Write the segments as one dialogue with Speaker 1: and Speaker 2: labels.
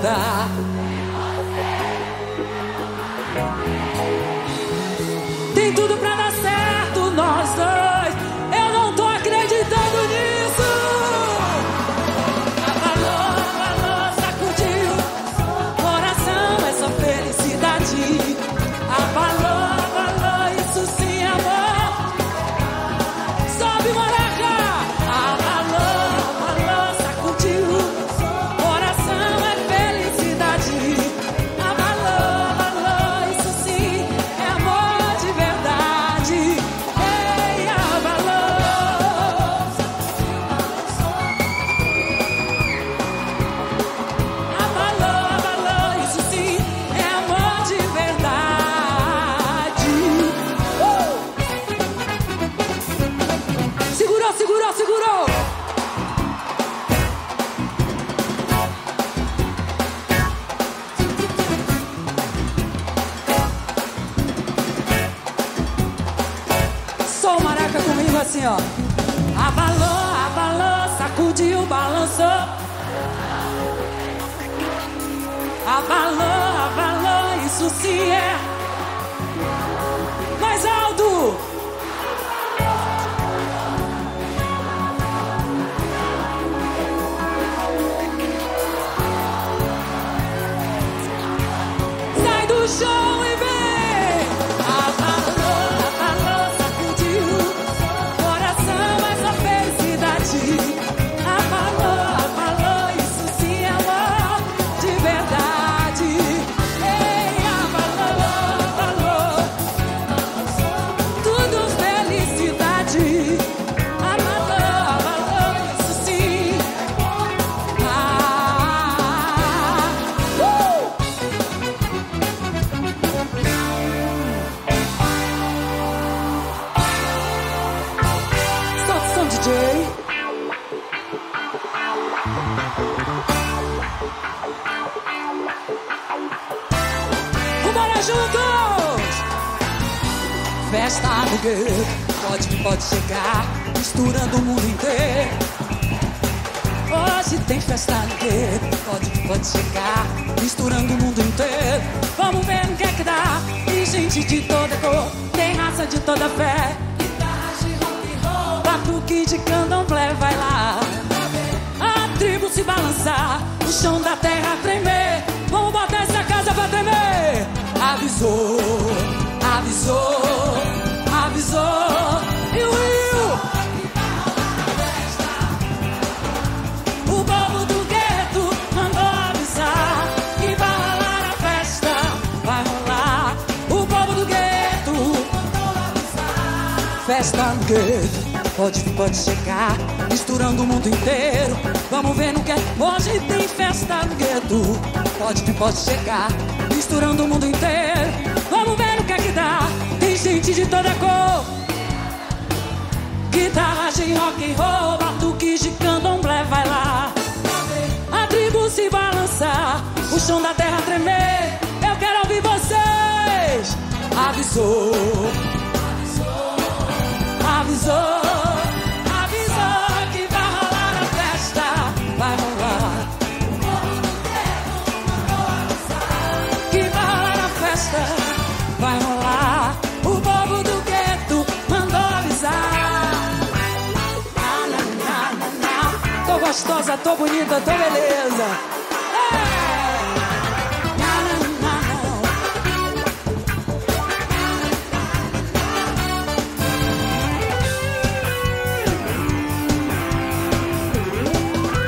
Speaker 1: quero Pode vir, pode chegar, misturando o mundo inteiro. Vamos ver no que é. Hoje tem festa no gueto. Pode vir, pode chegar, misturando o mundo inteiro. Vamos ver no que é que dá. Tem gente de toda cor. Guitarra de rock and roll, batuque de candomblé, vai lá. A tribo se balançar, o chão da terra tremer. Eu quero ouvir vocês. Avisou. tô bonita, tô beleza.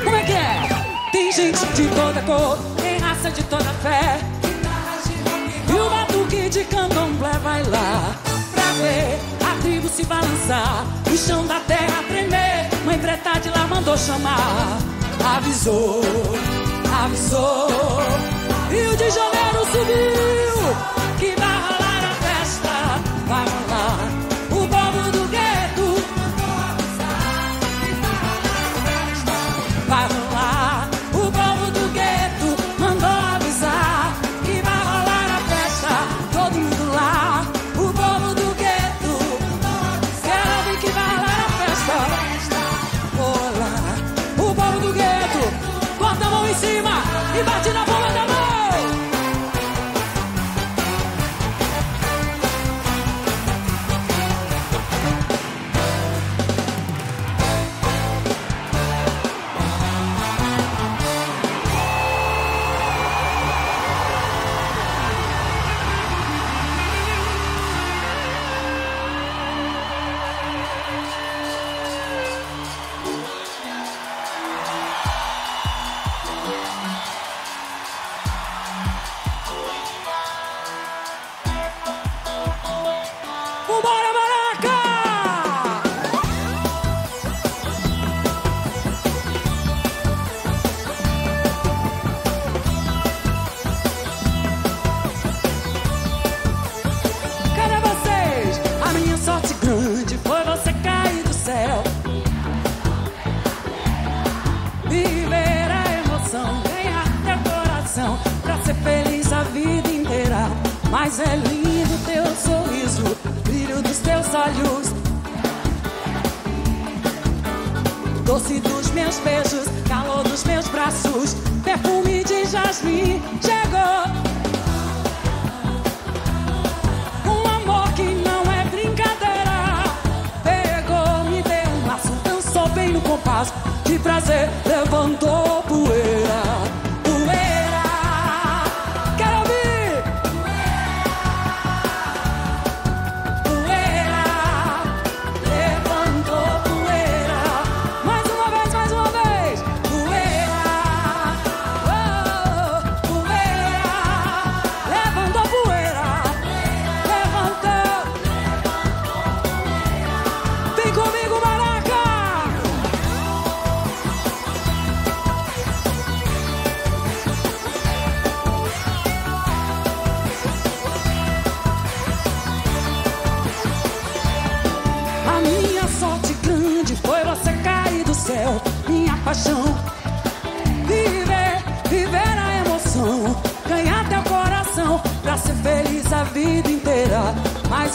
Speaker 1: Como é que é? Tem gente de toda cor, tem raça de toda fé. E o batuque de candomblé vai lá pra ver a tribo se balançar, o chão da terra tremer. Mãe preta de lá mandou chamar avisou, avisou. Rio de Janeiro subiu.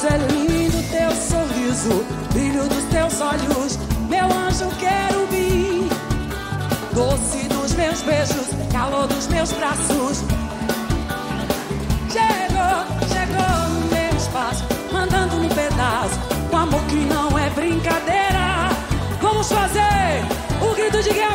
Speaker 1: Mas é lindo teu sorriso, brilho dos teus olhos, meu anjo quero vir. Doce dos meus beijos, calor dos meus braços. Chegou, chegou no meu espaço, mandando no pedaço, com amor que não é brincadeira. Vamos fazer o grito de guerra.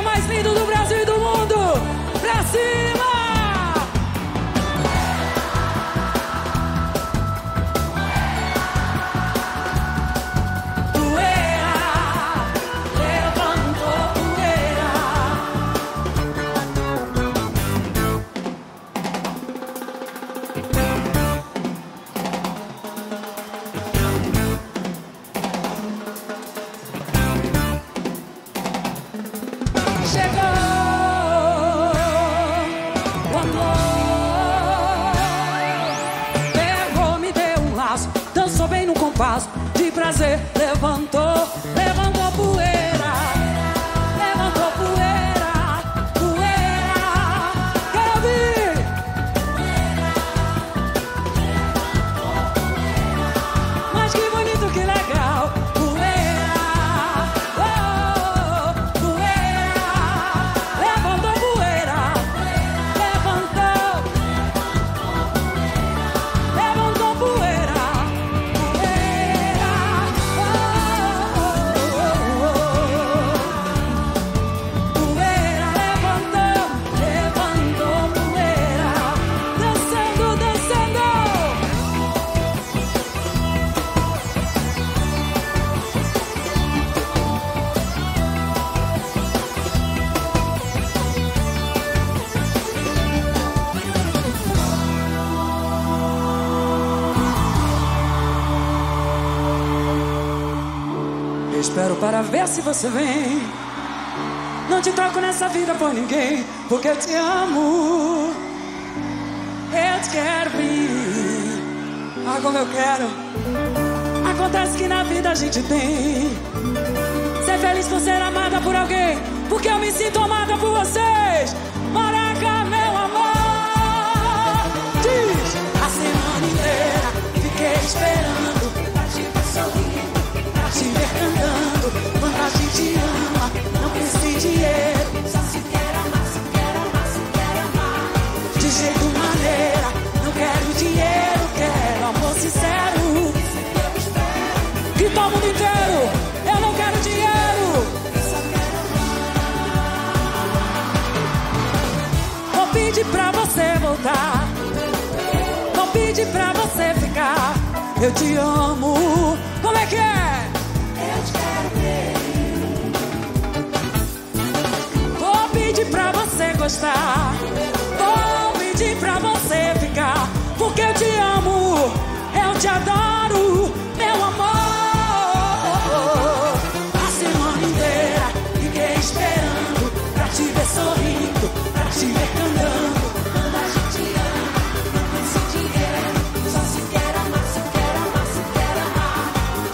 Speaker 1: Você vem. Não te troco nessa vida por ninguém, porque eu te amo. Eu te quero vir. Ah, como eu quero. Acontece que na vida a gente tem. Ser feliz por ser amada por alguém, porque eu me sinto amada por vocês. Não pensa em dinheiro. Só se quer amar, se quer amar, amar. De jeito maneira, não quero dinheiro, quero amor sincero. Grita o mundo inteiro, eu não quero dinheiro. Vou pedir pra você voltar. Vou pedir pra você ficar. Eu te amo. Vou pedir pra você ficar. Porque eu te amo. Eu te adoro, meu amor. A semana inteira fiquei esperando pra te ver sorrindo, pra te ver cantando. Quando a gente ama, não pensa em dinheiro. Só se quer amar, se quer amar, se quer amar.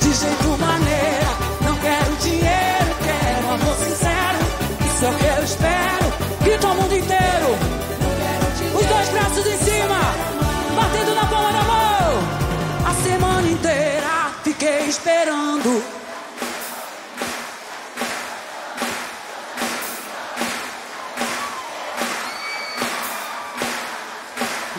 Speaker 1: De jeito maneira, não quero dinheiro, quero amor sincero. Isso é o que eu espero. Grita o mundo inteiro. Os dois braços em cima, batendo na palma da mão. A semana inteira fiquei esperando.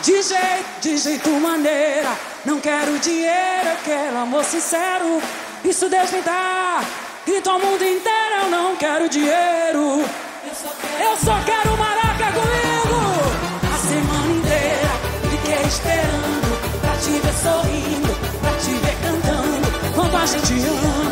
Speaker 1: De jeito, de jeito maneira. Não quero dinheiro, eu quero amor sincero. Isso Deus me dá. Grito ao mundo inteiro, eu não quero dinheiro. Eu só quero maraca comigo. A semana inteira fiquei esperando pra te ver sorrindo, pra te ver cantando. Quando a gente ama,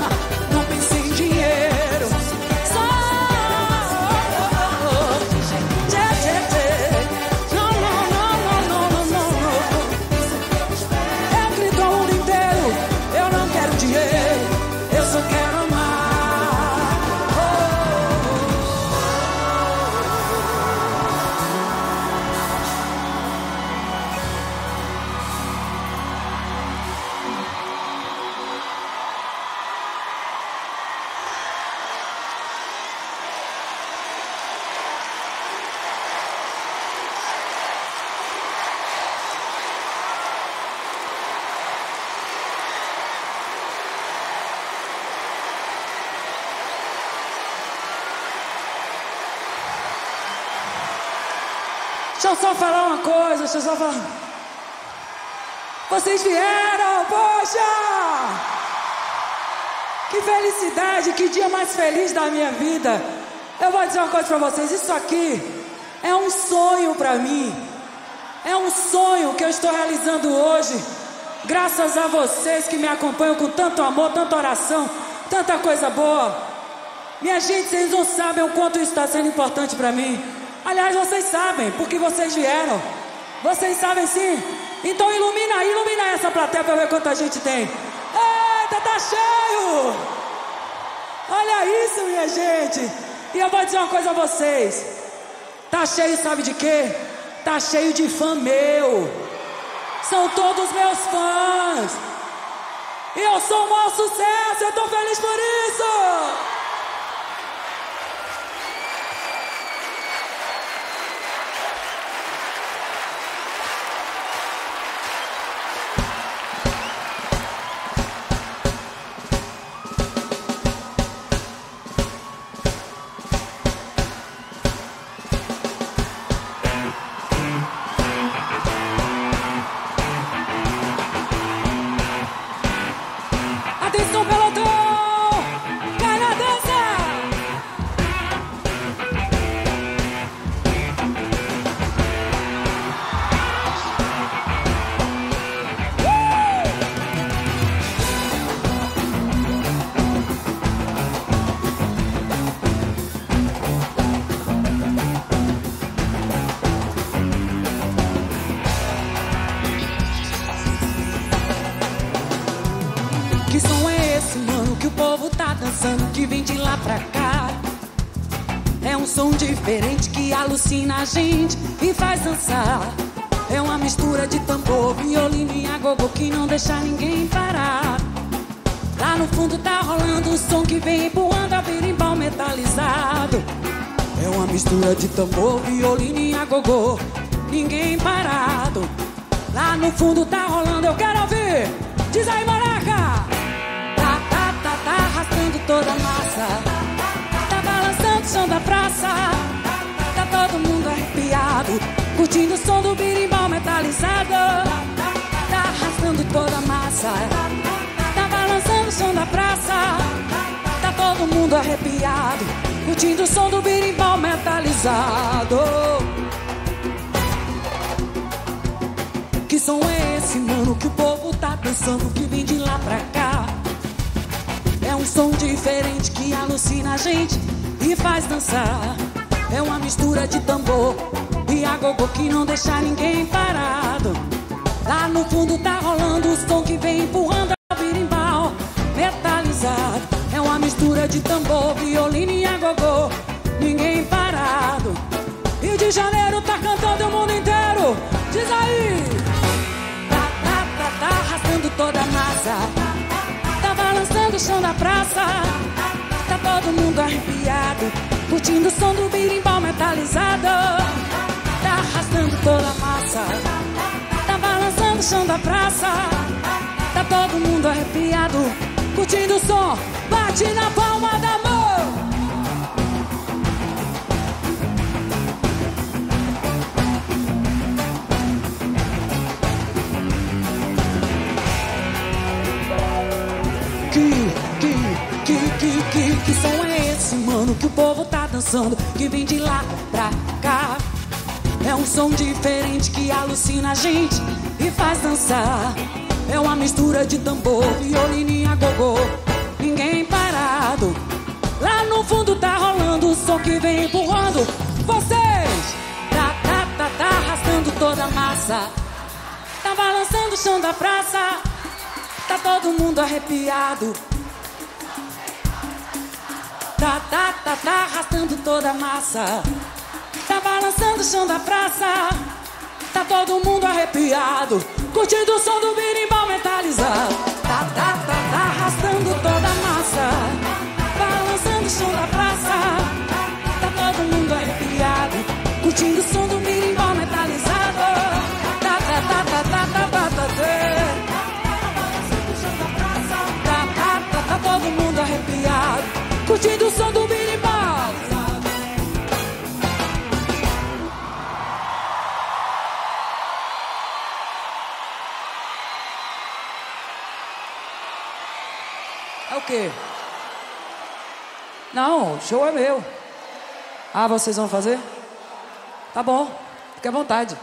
Speaker 2: Vocês vieram, poxa! Que felicidade, que dia mais feliz da minha vida. Eu vou dizer uma coisa para vocês, isso aqui é um sonho para mim. É um sonho que eu estou realizando hoje. Graças a vocês que me acompanham com tanto amor, tanta oração, tanta coisa boa. Minha gente, vocês não sabem o quanto isso está sendo importante para mim. Aliás, vocês sabem, porque vocês vieram. Vocês sabem sim? Então ilumina, ilumina essa plateia para ver quanta gente tem. Eita, tá cheio! Olha isso, minha gente! E eu vou dizer uma coisa a vocês. Tá cheio, sabe de quê? Tá cheio de fã meu. São todos meus fãs. E eu sou um maior sucesso, eu tô feliz por isso!
Speaker 1: Que som é esse, mano, que o povo tá dançando, que vem de lá pra cá? É um som diferente que alucina a gente e faz dançar. É uma mistura de tambor, violino e agogô que não deixa ninguém parar. Lá no fundo tá rolando um som que vem voando a berimbau metalizado. É uma mistura de tambor, violino e agogô, ninguém parado. Lá no fundo tá rolando, eu quero ouvir. Diz aí, Moré! toda massa. Tá balançando o som da praça. Tá todo mundo arrepiado. Curtindo o som do birimbau metalizado. Tá arrastando toda a massa. Tá balançando o som da praça. Tá todo mundo arrepiado. Curtindo o som do birimbau metalizado. Que som é esse, mano? Que o povo tá dançando. Que vem de lá pra cá um som diferente que alucina a gente e faz dançar. É uma mistura de tambor e agogô que não deixa ninguém parado. Lá no fundo tá rolando o som que vem empurrando a birimbau metalizado. É uma mistura de tambor, violino e agogô, ninguém parado. Rio de Janeiro tá cantando o mundo inteiro, diz aí! Tá, tá, tá, tá arrastando toda a massa chão da praça. Tá todo mundo arrepiado, curtindo o som do birimbau metalizado. Tá arrastando toda a massa, tá balançando o chão da praça. Tá todo mundo arrepiado, curtindo o som, bate na palma da mão. que o povo tá dançando, que vem de lá pra cá. É um som diferente que alucina a gente e faz dançar. É uma mistura de tambor, violininha, gogô, ninguém parado. Lá no fundo tá rolando o som que vem empurrando vocês. Tá, tá, tá, tá arrastando toda a massa. Tá balançando o chão da praça. Tá todo mundo arrepiado. Tá, tá, tá, tá arrastando toda a massa. Tá balançando o chão da praça. Tá todo mundo arrepiado. Curtindo o som do birimbau mentalizado. Tá, tá, tá, tá arrastando toda a massa. Balançando o chão da praça. Tá todo mundo arrepiado. Curtindo o som quê? Não, show é meu. Ah, vocês vão fazer? Tá bom, fique à vontade.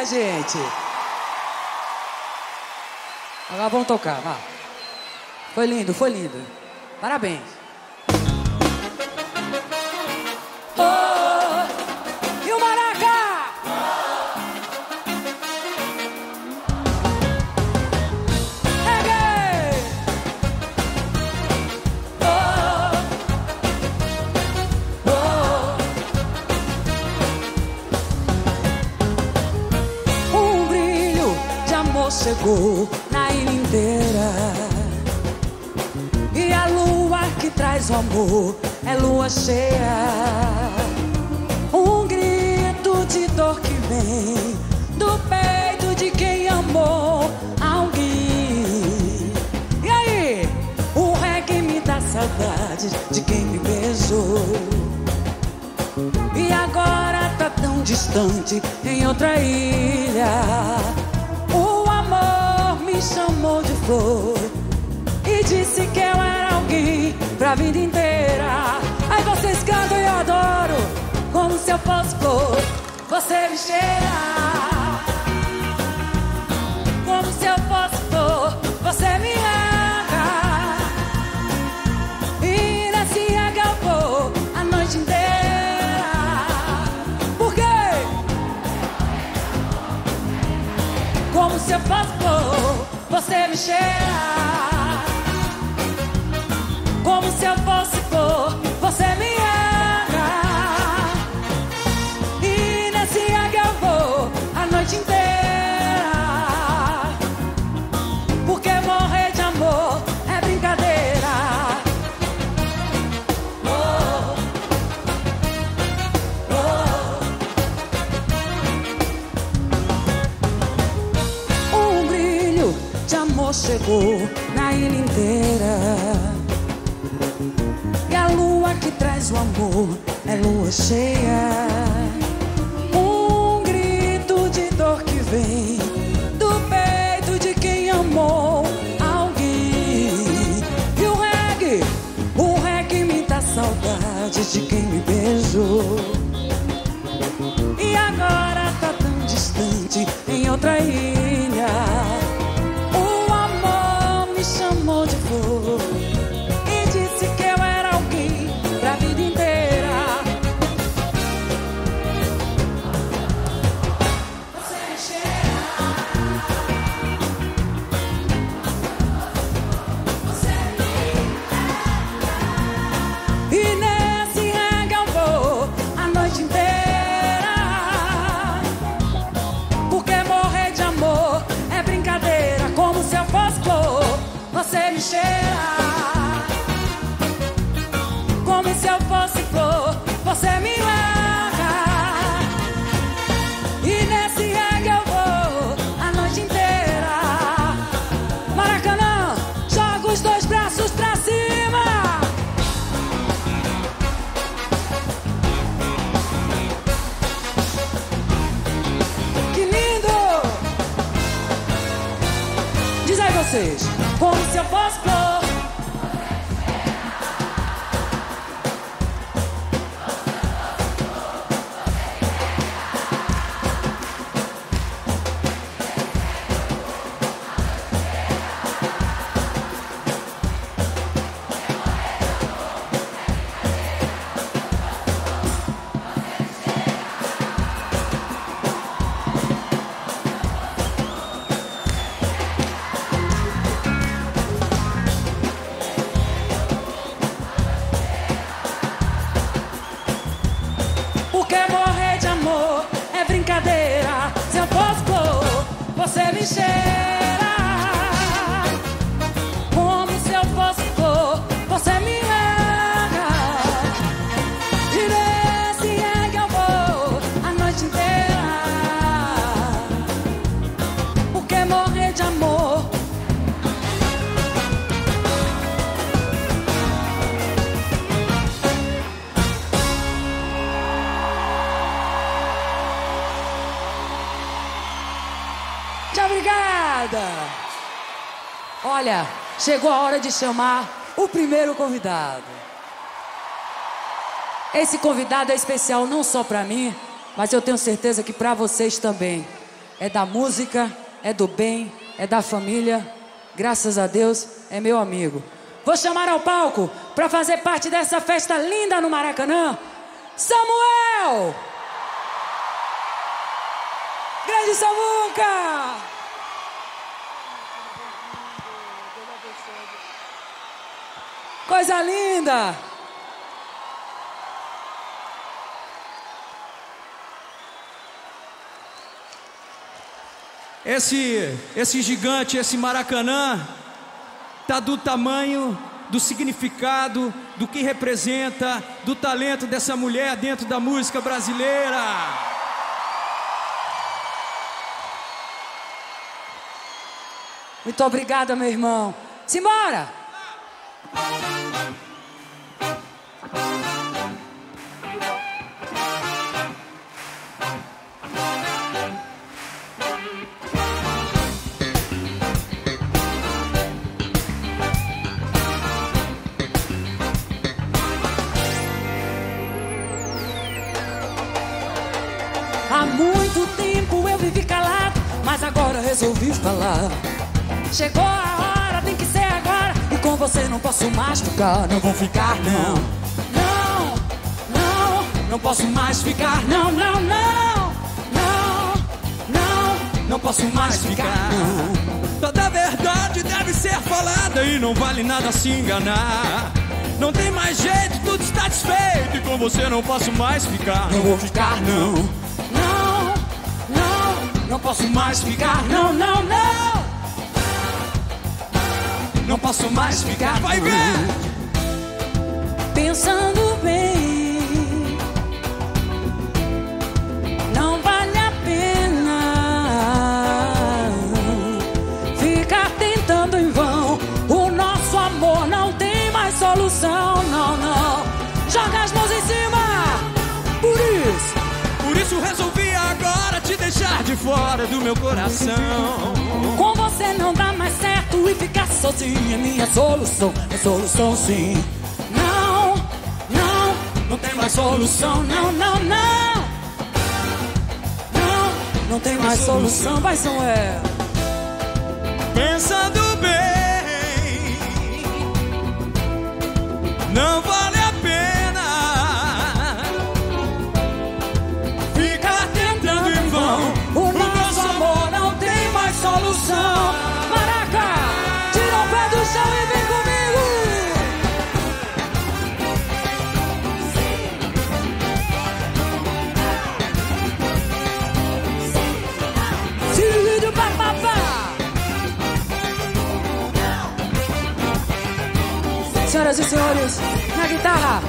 Speaker 1: Minha gente! Agora vamos tocar, vá. Foi lindo, foi lindo. Parabéns. Na ilha inteira. E a lua que traz o amor é lua cheia. Um grito de dor que vem do peito de quem amou alguém. E aí? O reggae me dá saudade de quem me beijou. E agora tá tão distante em outra ilha. E disse que eu era alguém pra vida inteira. Aí vocês cantam e eu adoro, como se eu fosse flor. Você me cheira, chegou na ilha inteira. E a lua que traz o amor é lua cheia. Um grito de dor que vem do peito de quem amou alguém. E o reggae, o reggae me dá saudade de quem me beijou. Olha, chegou a hora de chamar o primeiro convidado. Esse convidado é especial não só para mim, mas eu tenho certeza que para vocês também. É da música, é do bem, é da família. Graças a Deus, é meu amigo. Vou chamar ao palco para fazer parte dessa festa linda no Maracanã, Samuel! Grande Samuca! Coisa linda!
Speaker 3: Esse, esse gigante, esse Maracanã, tá do tamanho, do significado, do que representa, do talento dessa mulher dentro da música brasileira.
Speaker 1: Muito obrigada, meu irmão. Simbora! Há muito tempo eu vivi calado, mas agora resolvi falar. Chegou a hora, com você não posso mais ficar, não vou ficar, não. Não, não, não posso mais ficar, não, não, não. Não, não, não posso mais ficar.
Speaker 3: Toda verdade deve ser falada e não vale nada se enganar. Não tem mais jeito, tudo está desfeito e com você não posso mais ficar.
Speaker 1: Não vou ficar, não. Não, não, não posso mais ficar, não, não, não.
Speaker 3: Não posso mais ficar, vai ver!
Speaker 1: Pensando bem, não vale a pena ficar tentando em vão. O nosso amor não tem mais solução, não, não. Joga as mãos em cima, por isso.
Speaker 3: Por isso resolvi agora te deixar de fora do meu coração.
Speaker 1: Com você não dá mais e ficar sozinho é minha solução, é solução sim. Não, não, não tem mais solução, não, não, não. Não, não tem mais solução, vai Samuel.
Speaker 3: Pensando bem, não vale
Speaker 1: Senhoras e senhores, na guitarra,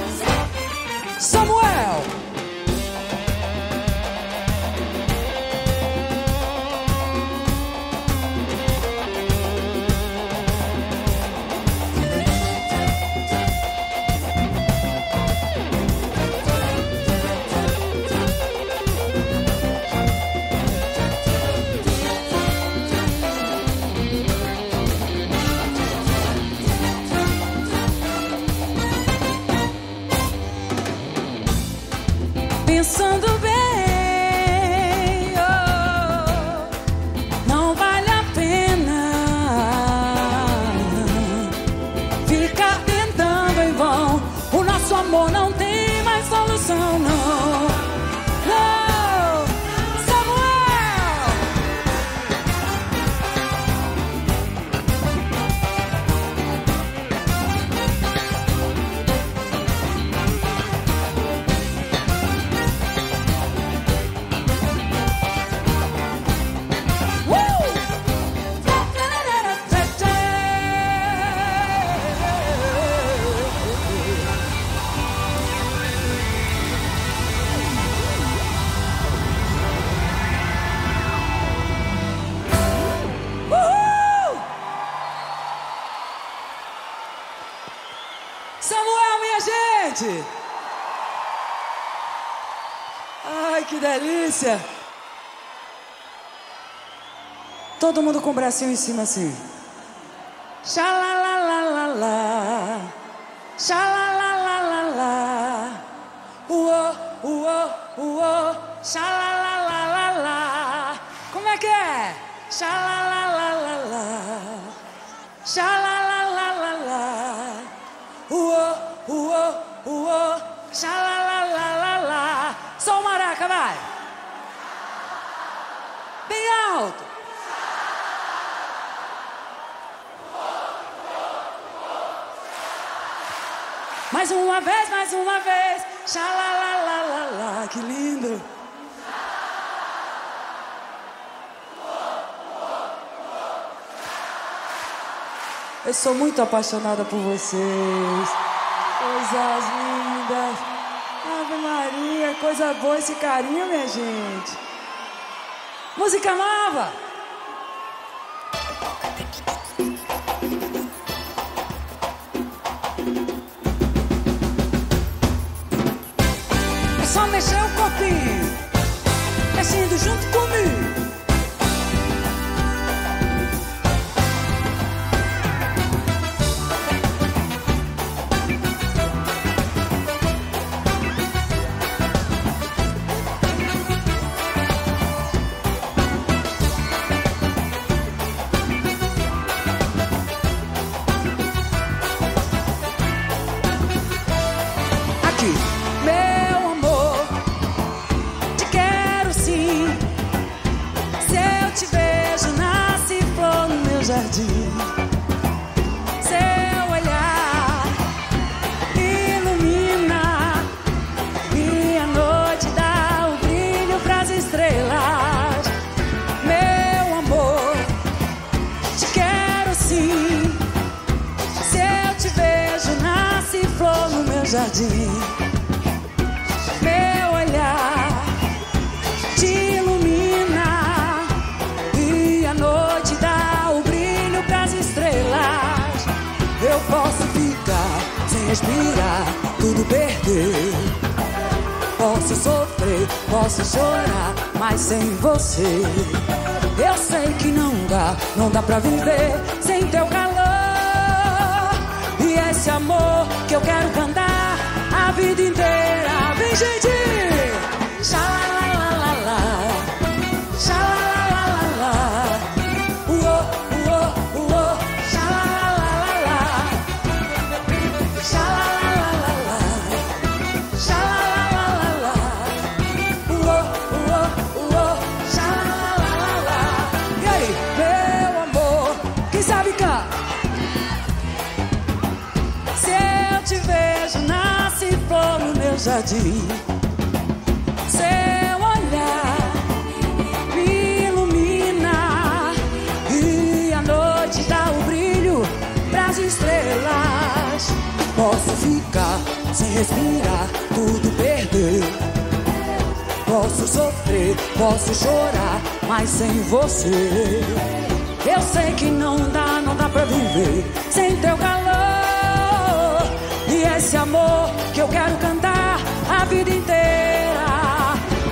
Speaker 1: delícia! Todo mundo com o bracinho em cima assim. Xalalalala. Xalalalala. Uô, uô, uô. Xalalalala. Como é que é? Xalalalala. Xalalalala. Uô, uô, uô. Xalalalala. Só o maraca, vai. Bem alto. Mais uma vez, mais uma vez. Xalalalala, que lindo. Eu sou muito apaixonada por vocês. Coisas lindas. Ave Maria, coisa boa esse carinho, minha gente. Música nova. Sem Posso ficar sem respirar, tudo perder. Posso sofrer, posso chorar, mas sem você. Eu sei que não dá, não dá pra viver sem teu calor. E esse amor que eu quero cantar a vida inteira.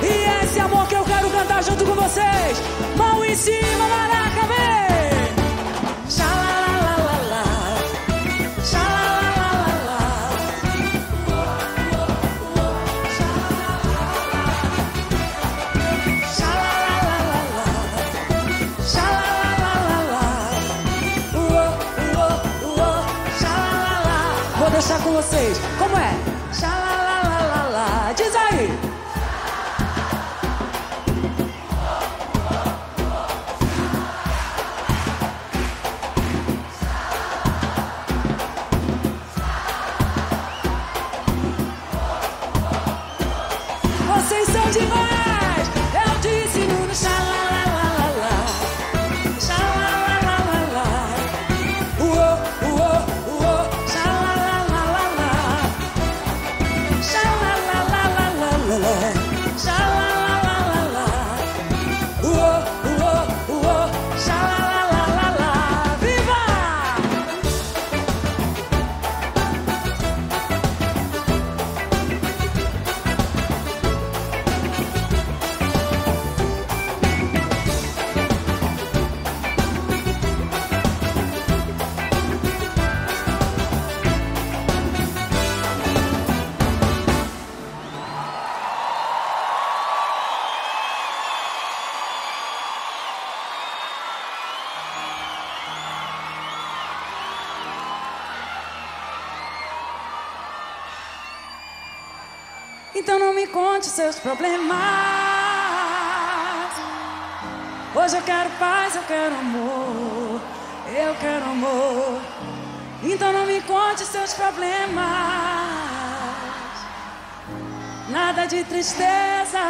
Speaker 1: E esse amor que eu quero cantar junto com vocês. Mão em cima, maraca, vem! Xalalalala. Xalalalala. Xalalalala. Xalalalala. Vou deixar com vocês. Seus problemas. Hoje eu quero paz, eu quero amor. Eu quero amor. Então não me conte seus problemas. Nada de tristeza.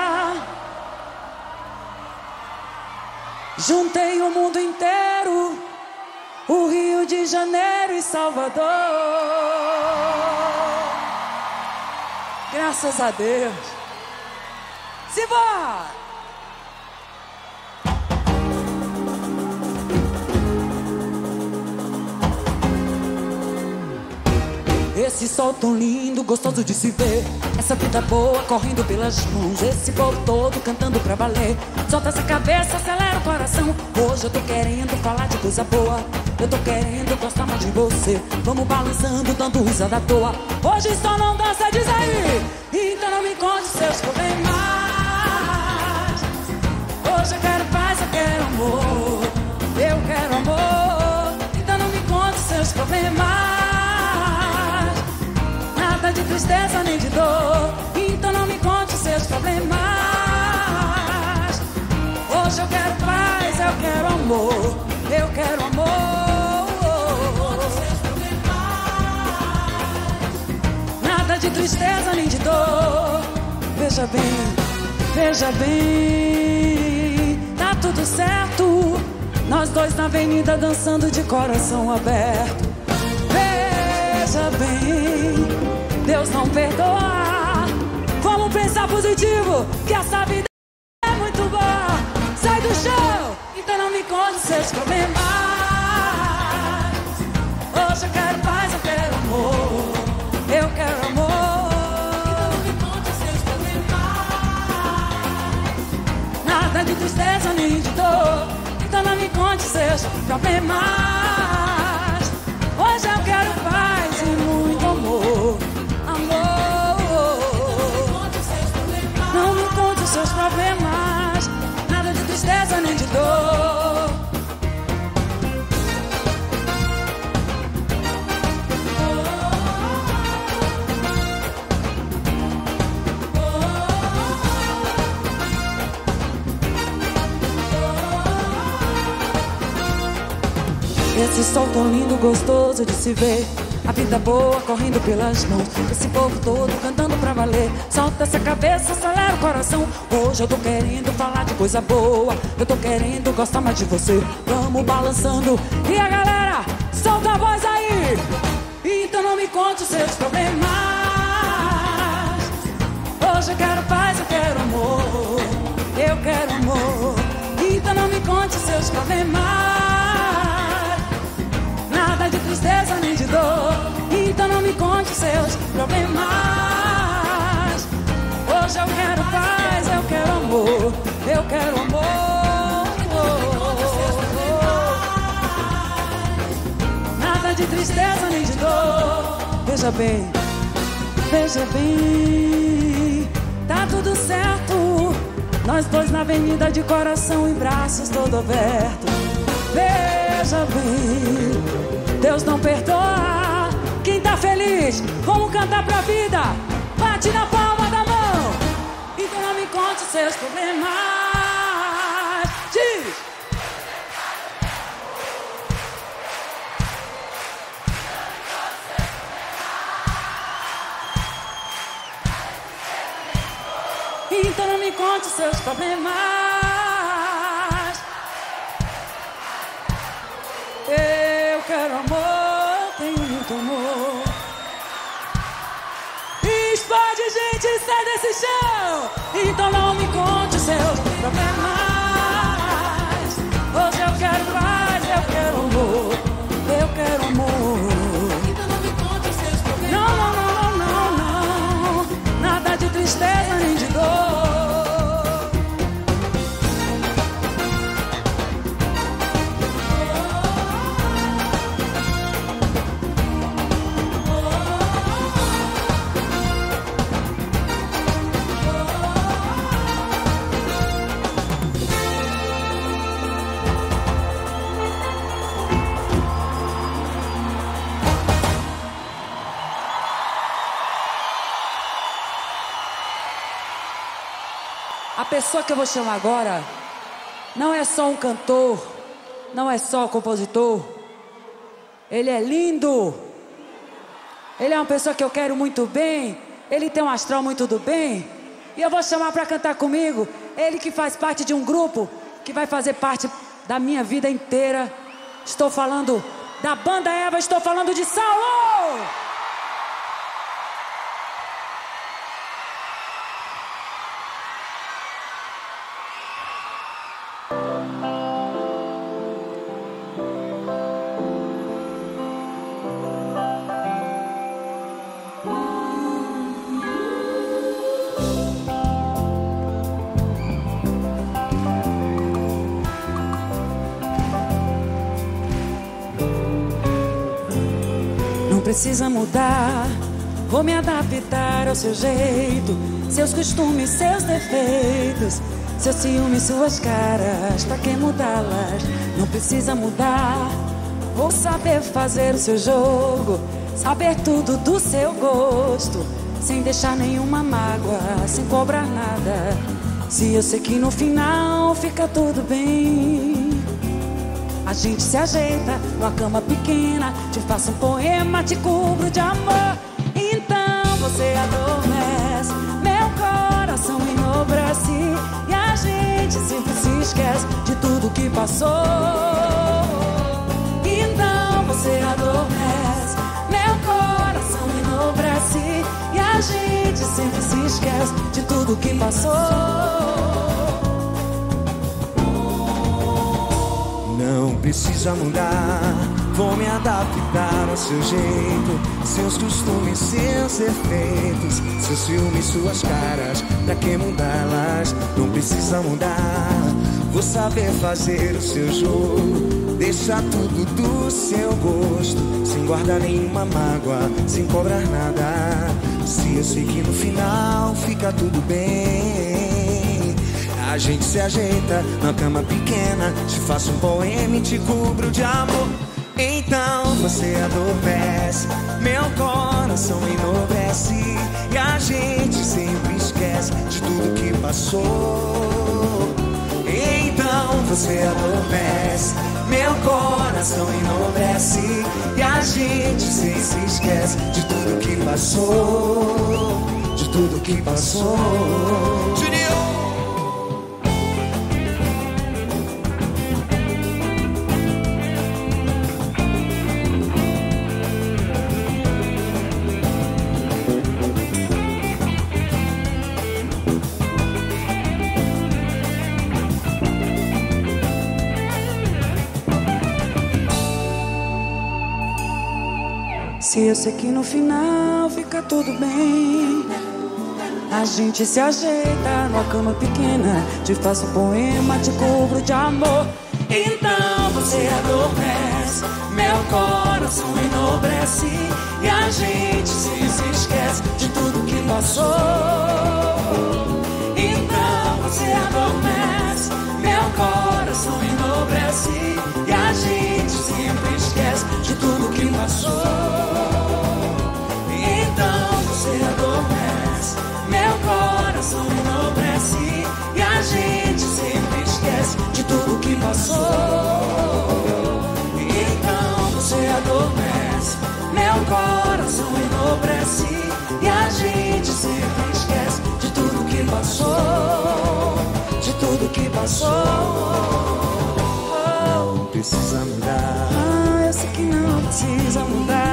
Speaker 1: Juntei o mundo inteiro, o Rio de Janeiro e Salvador. Graças a Deus. Simbora! Esse sol tão lindo, gostoso de se ver. Essa vida boa correndo pelas mãos. Esse povo todo cantando pra valer. Solta essa cabeça, acelera o coração. Hoje eu tô querendo falar de coisa boa. Eu tô querendo gostar mais de você. Vamos balançando, dando risada à toa. Hoje só não dança, diz aí. Então não me conte seus problemas. Amor. Eu quero amor. Então não me conte seus problemas de tristeza nem de dor. Então não me conte seus problemas. Hoje eu quero paz, eu quero amor. Eu quero amor. Nada de tristeza nem de dor. Veja bem, veja bem. Tudo certo. Nós dois na avenida dançando de coração aberto. Veja bem. Deus não perdoa. Vamos pensar positivo, que essa vida é muito boa. Sai do chão, então não me conte seus problemas. Conte seus problemas. Esse sol tão lindo, gostoso de se ver. A vida boa correndo pelas mãos. Esse povo todo cantando pra valer. Solta essa cabeça, acelera o coração. Hoje eu tô querendo falar de coisa boa. Eu tô querendo gostar mais de você. Vamos balançando. E a galera, solta a voz aí. Então não me conte os seus problemas. Hoje eu quero paz, eu quero amor. Eu quero amor. Então não me conte os seus problemas de tristeza nem de dor. Então não me conte seus problemas. Hoje eu quero paz, eu quero amor, eu quero amor. Nada de tristeza nem de dor. Veja bem, veja bem, tá tudo certo. Nós dois na avenida de coração e braços todo aberto. Veja bem. Deus não perdoa. Quem tá feliz, vamos cantar pra vida. Bate na palma da mão. Então não me conte seus problemas. Diz. Então não me conte seus problemas. Gente, sai desse chão. Então não me conte seus problemas. Hoje eu quero paz, eu quero amor, eu quero amor. Então não me conte seus problemas. Não, não, não, não, não, não. Nada de tristeza nem de dor. Pessoa que eu vou chamar agora não é só um cantor, não é só um compositor. Ele é lindo. Ele é uma pessoa que eu quero muito bem. Ele tem um astral muito do bem. E eu vou chamar para cantar comigo. Ele que faz parte de um grupo que vai fazer parte da minha vida inteira. Estou falando da banda Eva, estou falando de Saulo! Precisa mudar. Vou me adaptar ao seu jeito, seus costumes, seus defeitos, seus ciúmes, suas caras. Pra que mudá-las? Não precisa mudar. Vou saber fazer o seu jogo, saber tudo do seu gosto, sem deixar nenhuma mágoa, sem cobrar nada. Se eu sei que no final fica tudo bem. A gente se ajeita numa cama pequena. Te faço um poema, te cubro de amor. Então você adormece, meu coração enobrece. E a gente sempre se esquece de tudo que passou. Então você adormece, meu coração enobrece. E a gente sempre se esquece de tudo que passou.
Speaker 4: Precisa mudar, vou me adaptar ao seu jeito, seus costumes, seus efeitos, seus ciúmes, suas caras. Pra que mudá-las? Não precisa mudar, vou saber fazer o seu jogo. Deixar tudo do seu gosto, sem guardar nenhuma mágoa, sem cobrar nada. Se eu sei que no final fica tudo bem. A gente se ajeita na cama pequena. Te faço um poema e te cubro de amor. Então você adormece, meu coração enobrece. E a gente sempre esquece de tudo que passou. Então você adormece, meu coração enobrece. E a gente sempre esquece de tudo que passou. De tudo que passou.
Speaker 1: Se eu sei que no final fica tudo bem. A gente se ajeita numa cama pequena. Te faço poema, te cubro de amor. Então você adormece, meu coração enobrece. E a gente se esquece de tudo que passou. Então você adormece, meu coração enobrece. E a gente sempre esquece tudo que passou. coração enobrece e a gente sempre esquece de tudo que passou. Então você adormece, meu coração enobrece e a gente sempre esquece de tudo que passou, de tudo que passou.
Speaker 4: Não precisa mudar.
Speaker 1: Sei que não precisa mudar.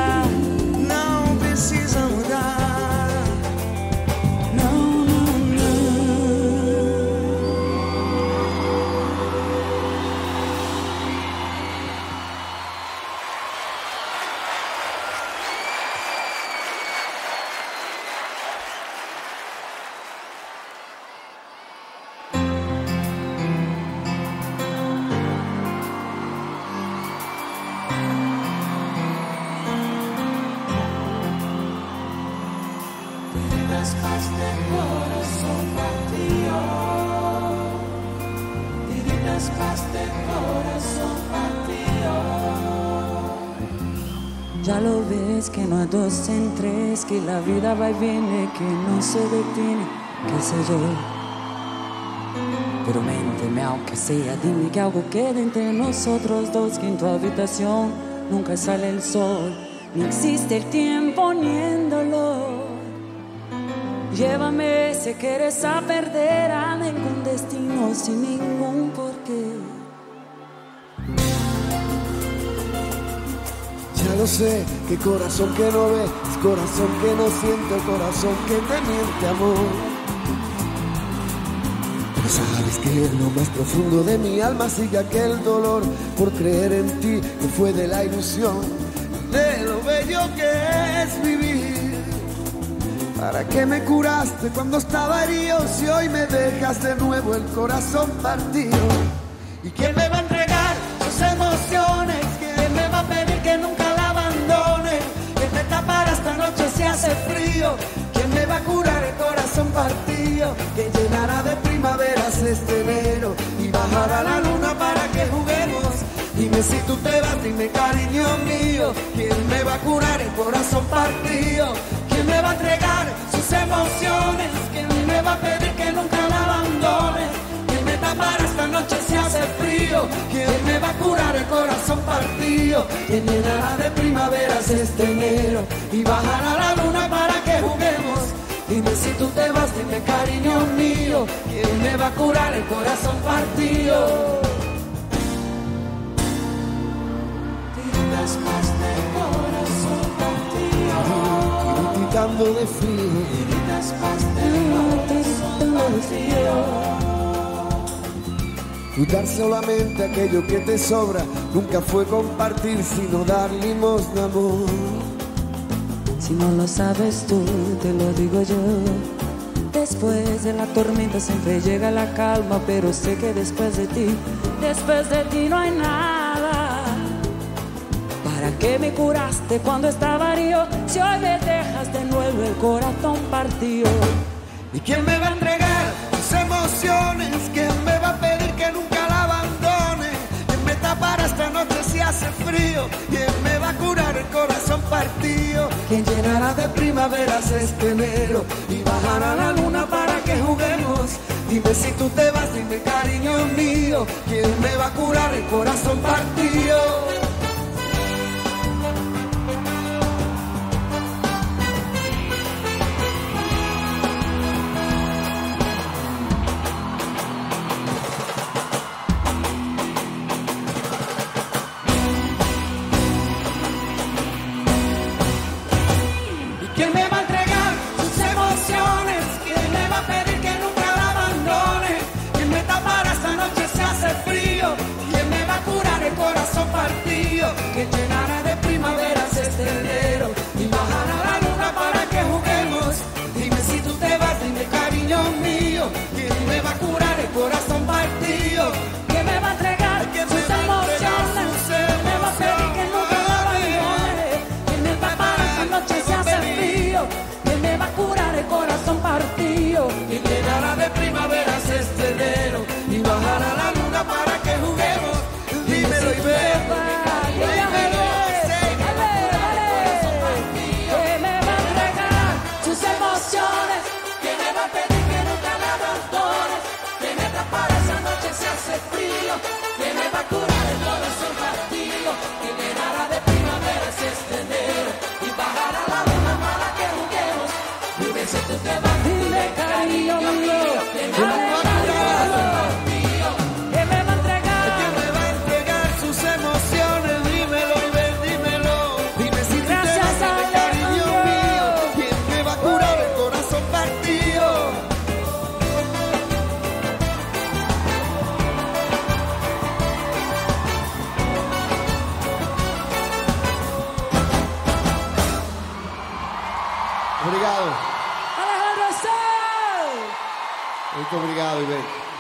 Speaker 1: Ya lo ves que no hay dos en tres, que la vida va y viene, que no se detiene, qué sé yo. Pero miénteme aunque sea, dime que algo quede entre nosotros dos, que en tu habitación nunca sale el sol, ni existe el tiempo ni el dolor. Llévame si quieres a perder a ningún destino sin ningún porqué.
Speaker 5: Ya lo sé, que corazón que no ve, corazón que no siente, corazón que te miente amor. Pero sabes que en lo más profundo de mi alma sigue aquel dolor por creer en ti, que fue de la ilusión, de lo bello que es vivir. ¿Para qué me curaste cuando estaba herido si hoy me dejas de nuevo el corazón partido? ¿Y quién me va a entregar sus emociones? ¿Quién me va a pedir que nunca la abandone? ¿Quién me tapará esta noche si hace frío? ¿Quién me va a curar el corazón partido? ¿Quién llenará de primaveras este enero y bajará la luna para que juguemos? Dime si tú te vas, dime cariño mío, ¿quién me va a curar el corazón partido? ¿Quién me va a entregar sus emociones? ¿Quién me va a pedir que nunca la abandone? ¿Quién me tapará esta noche si hace frío? ¿Quién me va a curar el corazón partido? ¿Quién llenará de primaveras este enero y bajará la luna para que juguemos? Dime si tú te vas, dime cariño mío, ¿quién me va a curar el corazón partido? Gritando de frío.
Speaker 1: corazón
Speaker 5: dar solamente aquello que te sobra nunca fue compartir, sino dar limosna amor.
Speaker 1: Si no lo sabes tú, te lo digo yo. Después de la tormenta siempre llega la calma, pero sé que después de ti, después de ti no hay nada. ¿Para qué me curaste cuando estaba herido? Si hoy me dejas de nuevo el corazón partido.
Speaker 5: ¿Y quién me va a entregar sus emociones? ¿Quién me va a pedir que nunca la abandone? ¿Quién me tapará esta noche si hace frío? ¿Quién me va a curar el corazón partido? ¿Quién llenará de primaveras este enero y bajará la luna para que juguemos? Dime si tú te vas, dime cariño mío, ¿quién me va a curar el corazón partido?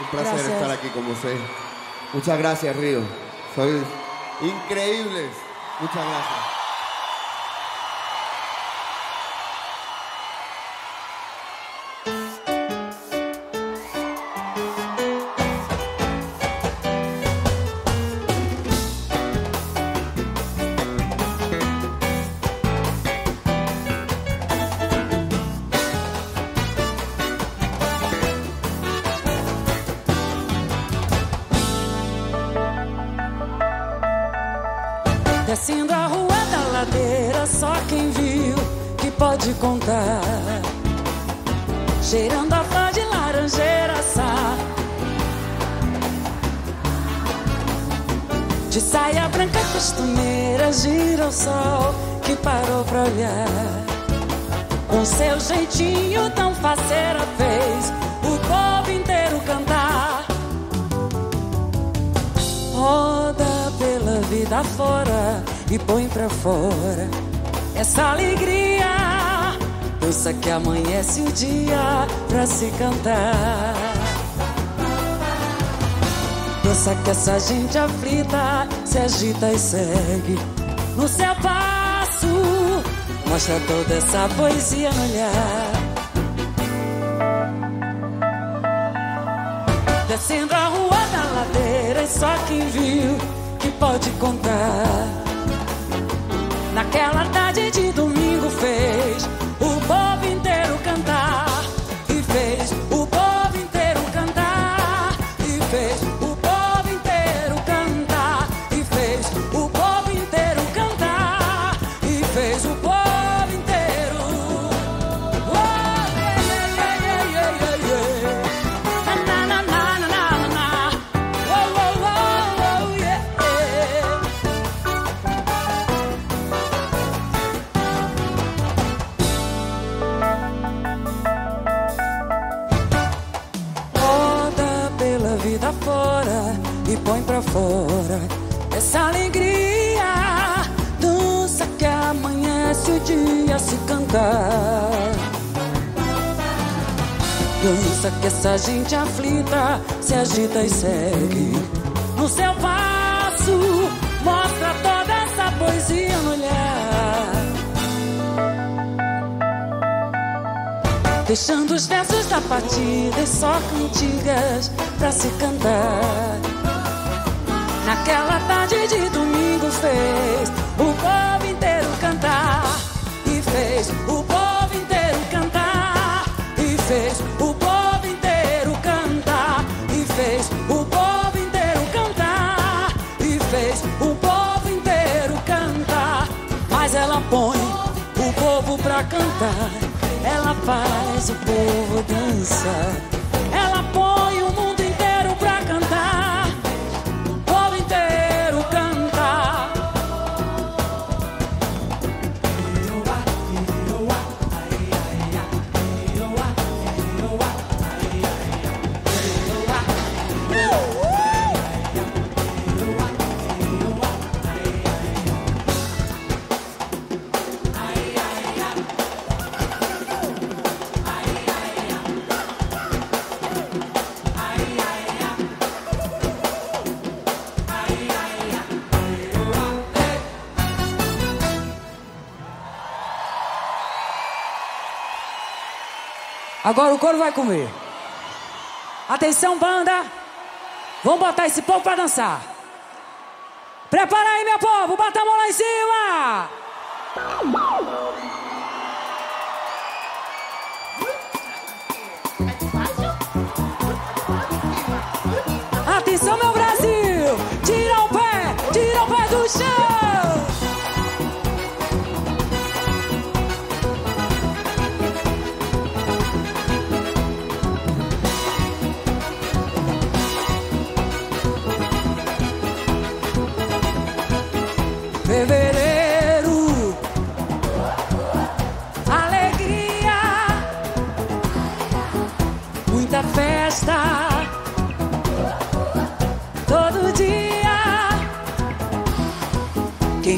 Speaker 5: Un placer
Speaker 1: Gracias.
Speaker 5: estar aquí con usted. Muchas gracias, Río. Sois increíbles. Muchas gracias.
Speaker 1: Cantar. Dança que essa gente aflita se agita e segue no seu passo. Mostra toda essa poesia no olhar. Descendo a rua da ladeira, e só quem viu que pode contar. Naquela tarde de domingo Dança que essa gente aflita se agita e segue no seu passo. Mostra toda essa poesia no olhar. Deixando os versos da partida e só cantigas pra se cantar. Naquela tarde de domingo fez o povo faz o povo dançar. Agora o couro vai comer. Atenção, banda. Vamos botar esse povo pra dançar. Prepara aí, meu povo. Bota a mão lá em cima.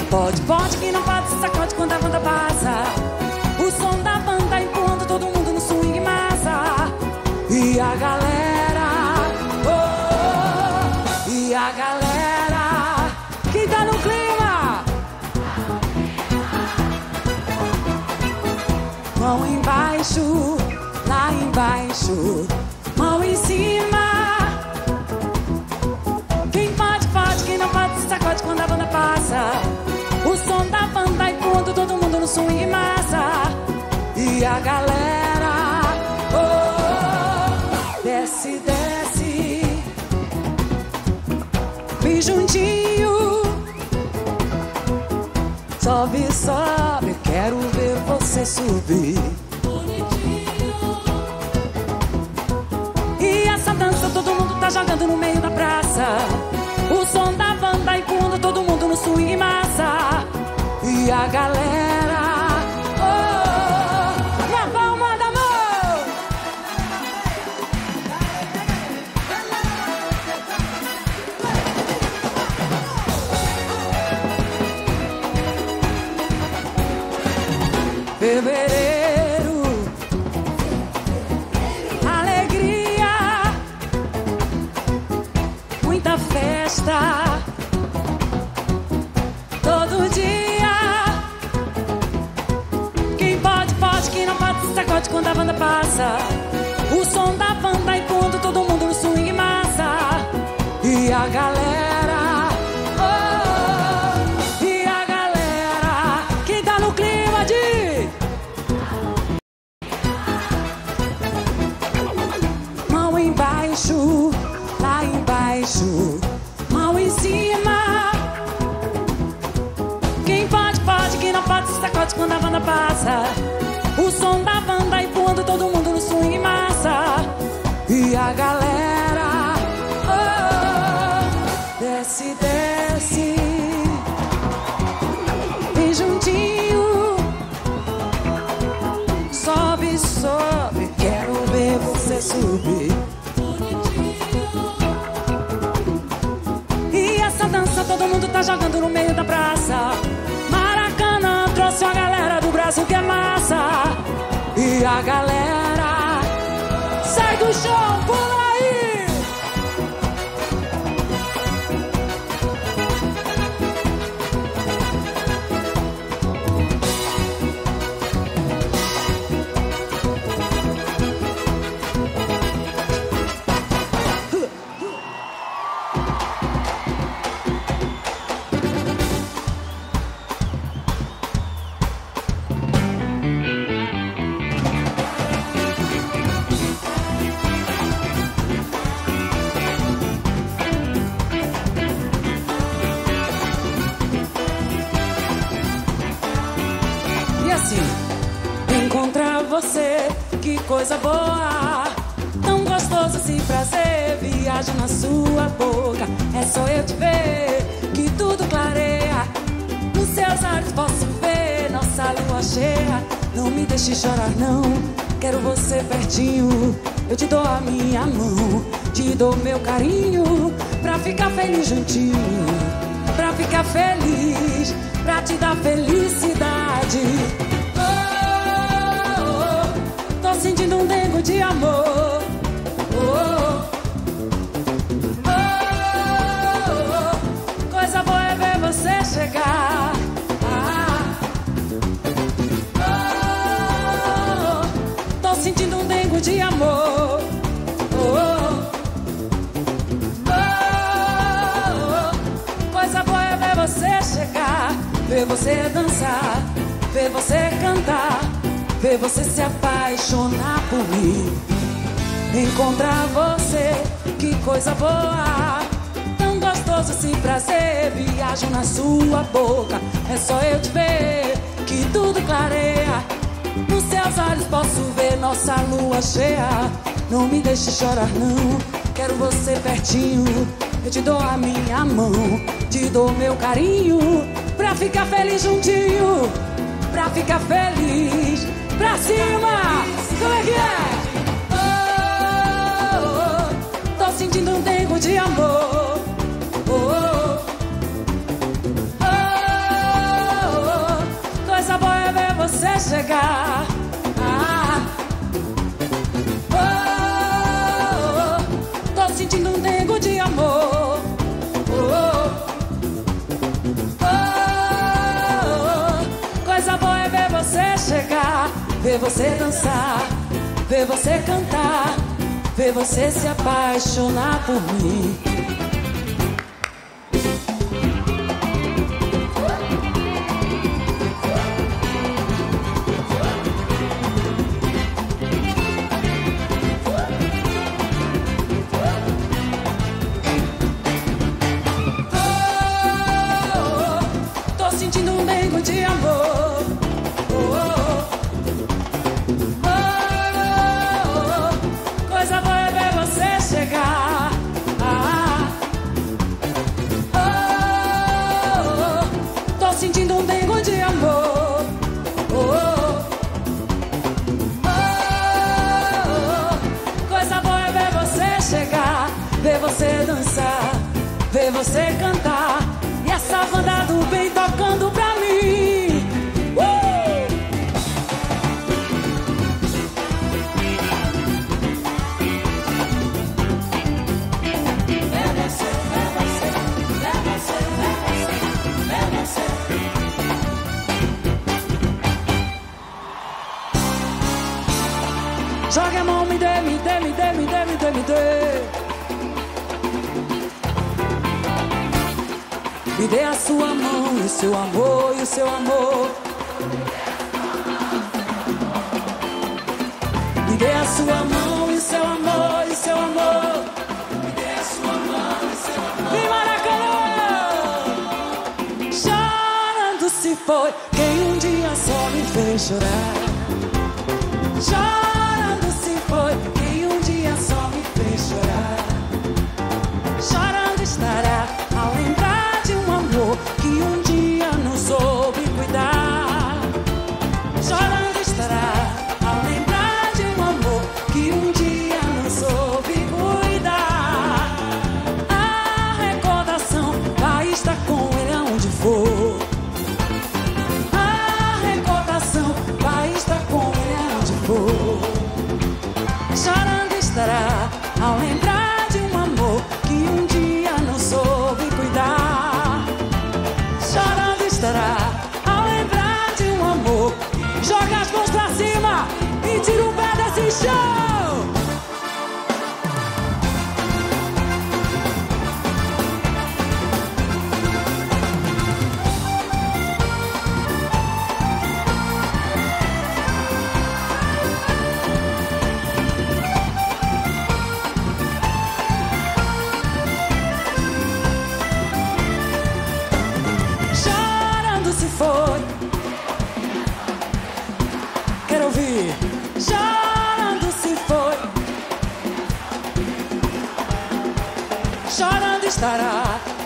Speaker 1: Pode, pode, quem não pode, se sacode quando a banda passa. O som da banda empurrando todo mundo no swing massa. E a galera, oh, e a galera, quem tá no clima? Mão embaixo, lá embaixo, a galera, oh, desce, desce, bem juntinho. Sobe, sobe, quero ver você subir. E essa dança todo mundo tá jogando no meio da praça. O som da banda e fundo, todo mundo no swing massa. E a galera. Fevereiro, alegria, muita festa, todo dia. Quem pode, pode, quem não pode, sacode quando a banda passa. O som da banda e quando todo mundo no swing massa. E a galera. Tá jogando no meio da praça. Maracanã trouxe a galera do Brasil que é massa. E a galera sai do chão, pula deixe chorar, não. Quero você pertinho. Eu te dou a minha mão, te dou meu carinho. Pra ficar feliz juntinho, pra ficar feliz, pra te dar felicidade. Oh, oh, oh, tô sentindo um dengo de amor. Você dançar, ver você cantar, ver você se apaixonar por mim. Encontrar você, que coisa boa. Tão gostoso esse prazer, viajo na sua boca. É só eu te ver, que tudo clareia. Nos seus olhos posso ver nossa lua cheia. Não me deixe chorar, não. Quero você pertinho. Eu te dou a minha mão, te dou meu carinho. Ficar feliz juntinho, pra ficar feliz. Pra cima! Como é que é? Oh, oh, tô sentindo um tempo de amor. Oh, oh, oh, coisa boa é ver você chegar. Você dançar, ver você cantar, ver você se apaixonar por mim.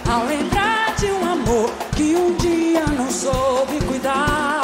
Speaker 1: Ao lembrar de um amor que um dia não soube cuidar.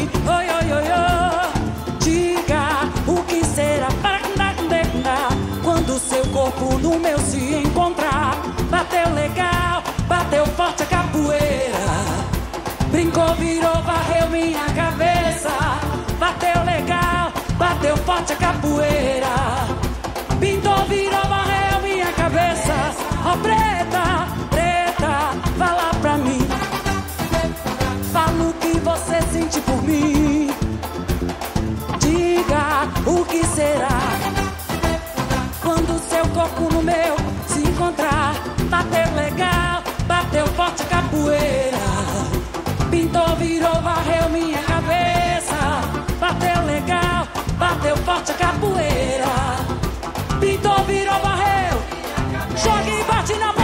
Speaker 1: ui, oi, oi, oi, oi. Diga o que será para quando seu corpo no meu se encontrar. Bateu legal, bateu forte a capoeira. Brincou, virou, varreu minha cabeça. Bateu legal, bateu forte a capoeira. Pintou, virou, varreu minha cabeça. Obrigado. será? Quando seu corpo no meu se encontrar, bateu legal, bateu forte capoeira. Pintou, virou, varreu minha cabeça. Bateu legal, bateu forte capoeira. Pintou, virou, varreu. Joga e bate na boca.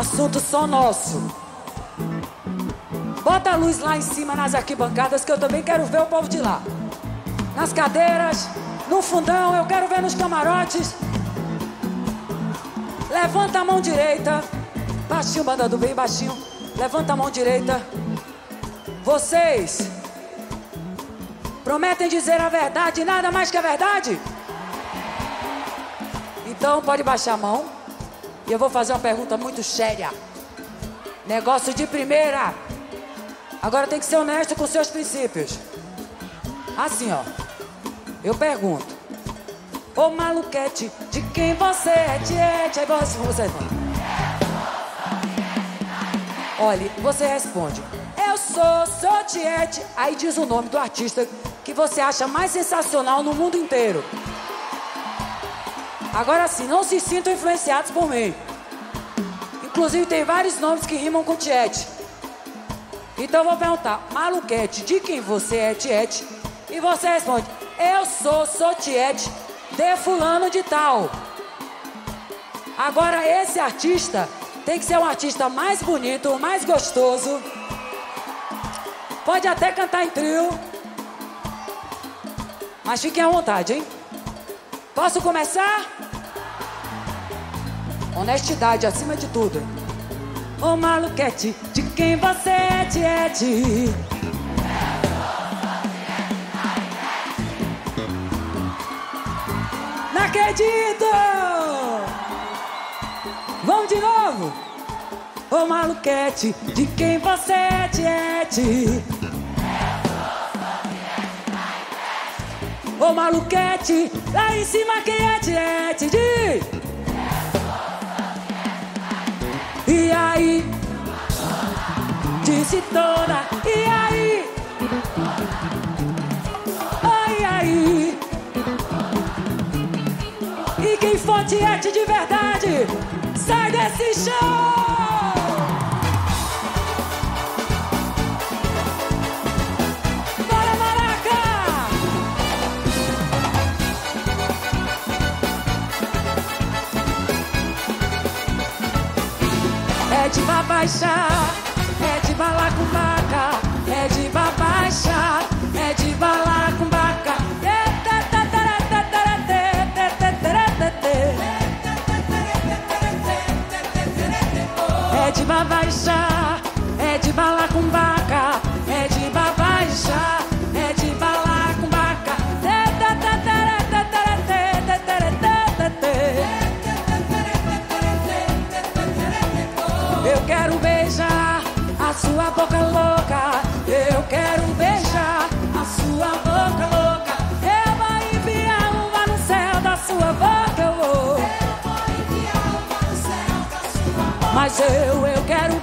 Speaker 1: assunto só nosso. Bota a luz lá em cima nas arquibancadas que eu também quero ver o povo de lá. Nas cadeiras, no fundão, eu quero ver nos camarotes. Levanta a mão direita. Baixinho, banda do bem, baixinho. Levanta a mão direita. Vocês prometem dizer a verdade, nada mais que a verdade? Então pode baixar a mão. E eu vou fazer uma pergunta muito séria. Negócio de primeira. Agora tem que ser honesto com seus princípios. Assim, ó. Eu pergunto. Ô maluquete, de quem você é tiete? Aí você, você responde. Olha, você responde. Eu sou, sou tiete. Aí diz o nome do artista que você acha mais sensacional no mundo inteiro. Agora sim, não se sintam influenciados por mim. Inclusive tem vários nomes que rimam com tiete. Então eu vou perguntar, maluquete, de quem você é tiete? E você responde, eu sou, sou tiete de fulano de tal. Agora esse artista tem que ser um artista mais bonito, mais gostoso. Pode até cantar em trio. Mas fiquem à vontade, hein? Posso começar? Honestidade acima de tudo. Ô maluquete, de quem você é, tiete? Não acredito! Vamos de novo! Ô maluquete, de quem você é, tiete? Ô maluquete, lá em cima quem é tiete? Diz! E aí? Disse toda, e aí? Ai, aí? E quem for tiete de verdade, sai desse show! De babaixar, é de balacumbaca, é de babaixar, Mas eu, eu quero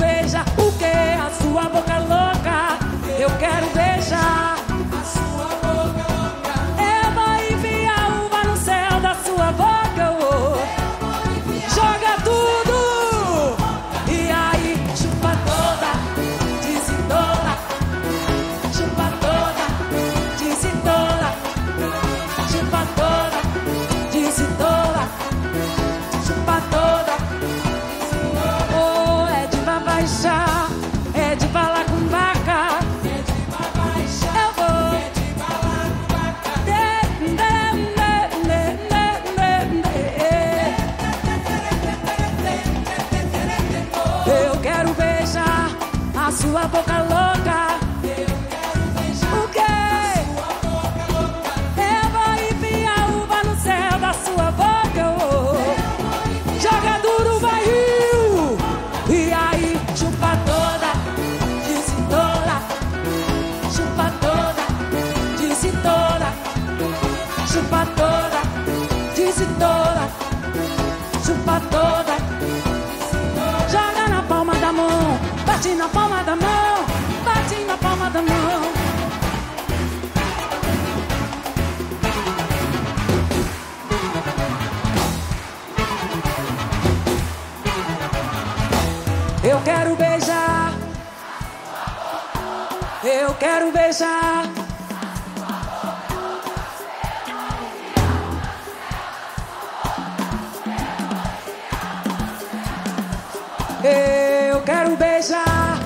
Speaker 1: quero beijar. Eu quero beijar. Eu quero beijar.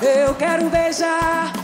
Speaker 1: Eu quero beijar.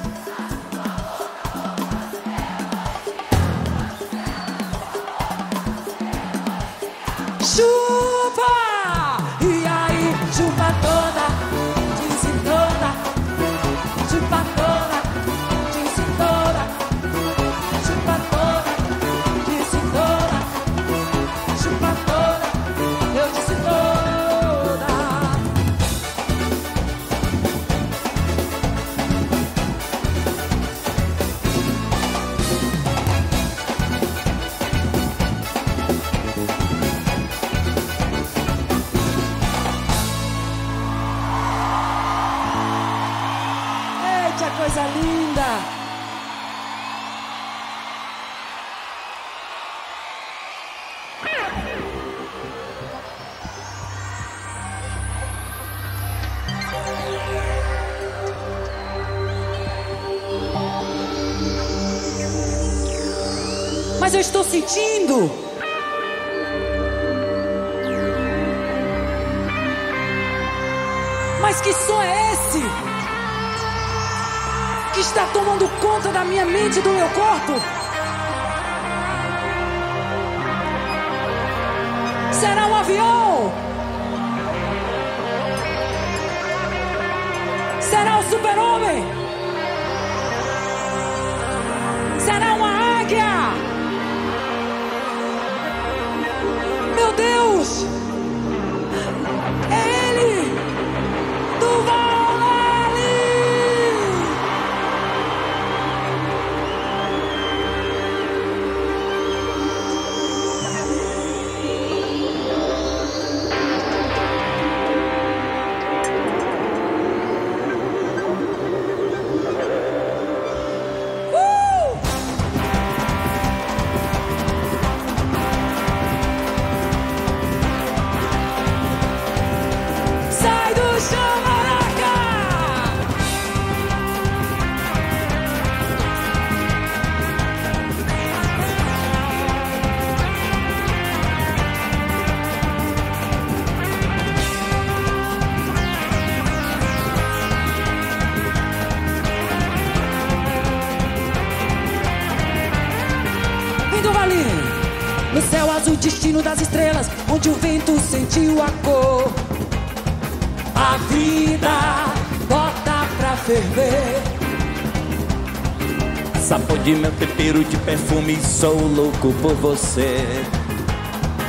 Speaker 6: Sacude meu tempero de perfume, sou louco por você.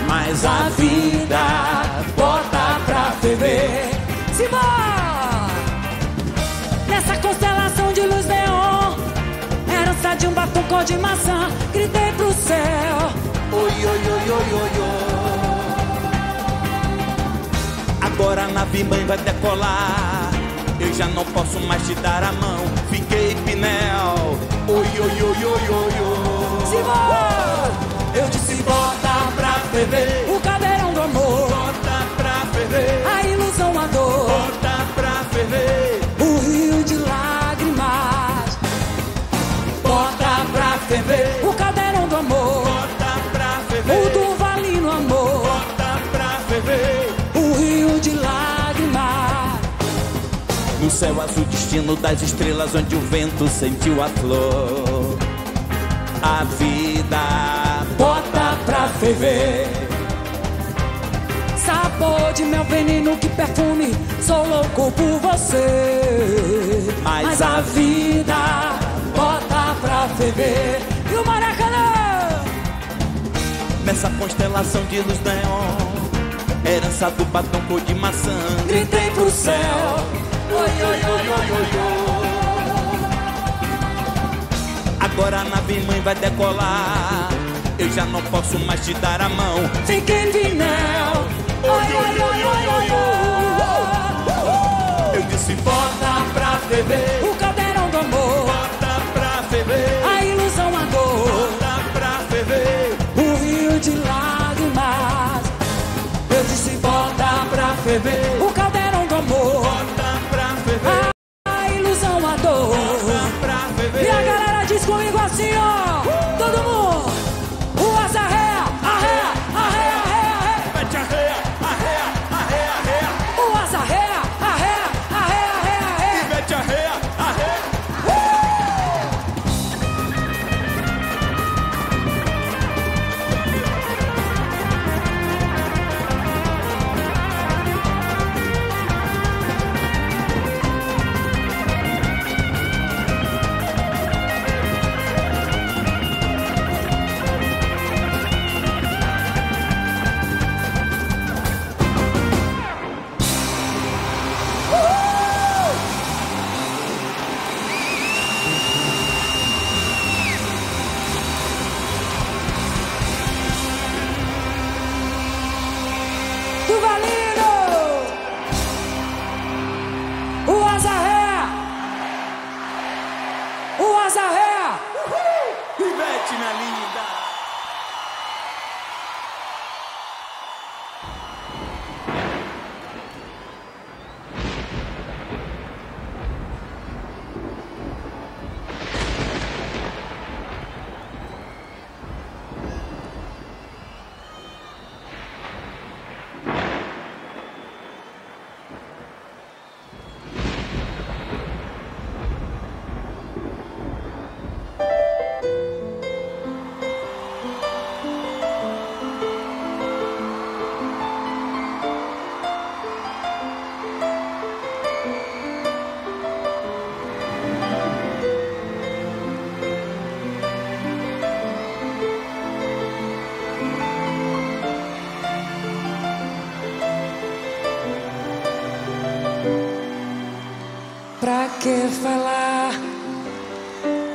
Speaker 6: Mas
Speaker 1: A vida bota pra ferver. Simbora! Nessa constelação de luz neon, herança de um batom cor de maçã, gritei pro céu.
Speaker 6: Oi, oi, oi, oi, oi, oi. Agora a nave mãe vai decolar. Eu já não posso mais te dar a mão. Fiquei pinel. Oi, oi, oi, oi, oi, oi.
Speaker 1: Simbora!
Speaker 6: Eu disse bota pra ferver.
Speaker 1: O cadeirão do amor,
Speaker 6: Bota pra ferver.
Speaker 1: a ilusão, a dor,
Speaker 6: Bota pra ferver.
Speaker 1: o rio de lágrimas.
Speaker 6: Bota pra ferver.
Speaker 1: O
Speaker 6: No céu azul, destino das estrelas, onde o vento sentiu a flor. A vida
Speaker 1: bota pra ferver. Sabor de meu veneno, que perfume, sou louco por você.
Speaker 6: Mas
Speaker 1: Mas
Speaker 6: a
Speaker 1: vida bota pra ferver. E o Maracanã?
Speaker 6: nessa constelação de luz neon. Herança do batom cor de maçã.
Speaker 1: Gritei pro céu.
Speaker 6: Agora a nave mãe vai decolar. Eu já não posso mais te dar a mão.
Speaker 1: oi. Fiquei vinel. Oi, oi, oi, oi, oi.
Speaker 6: Eu disse bota pra ferver.
Speaker 1: O cadeirão do amor,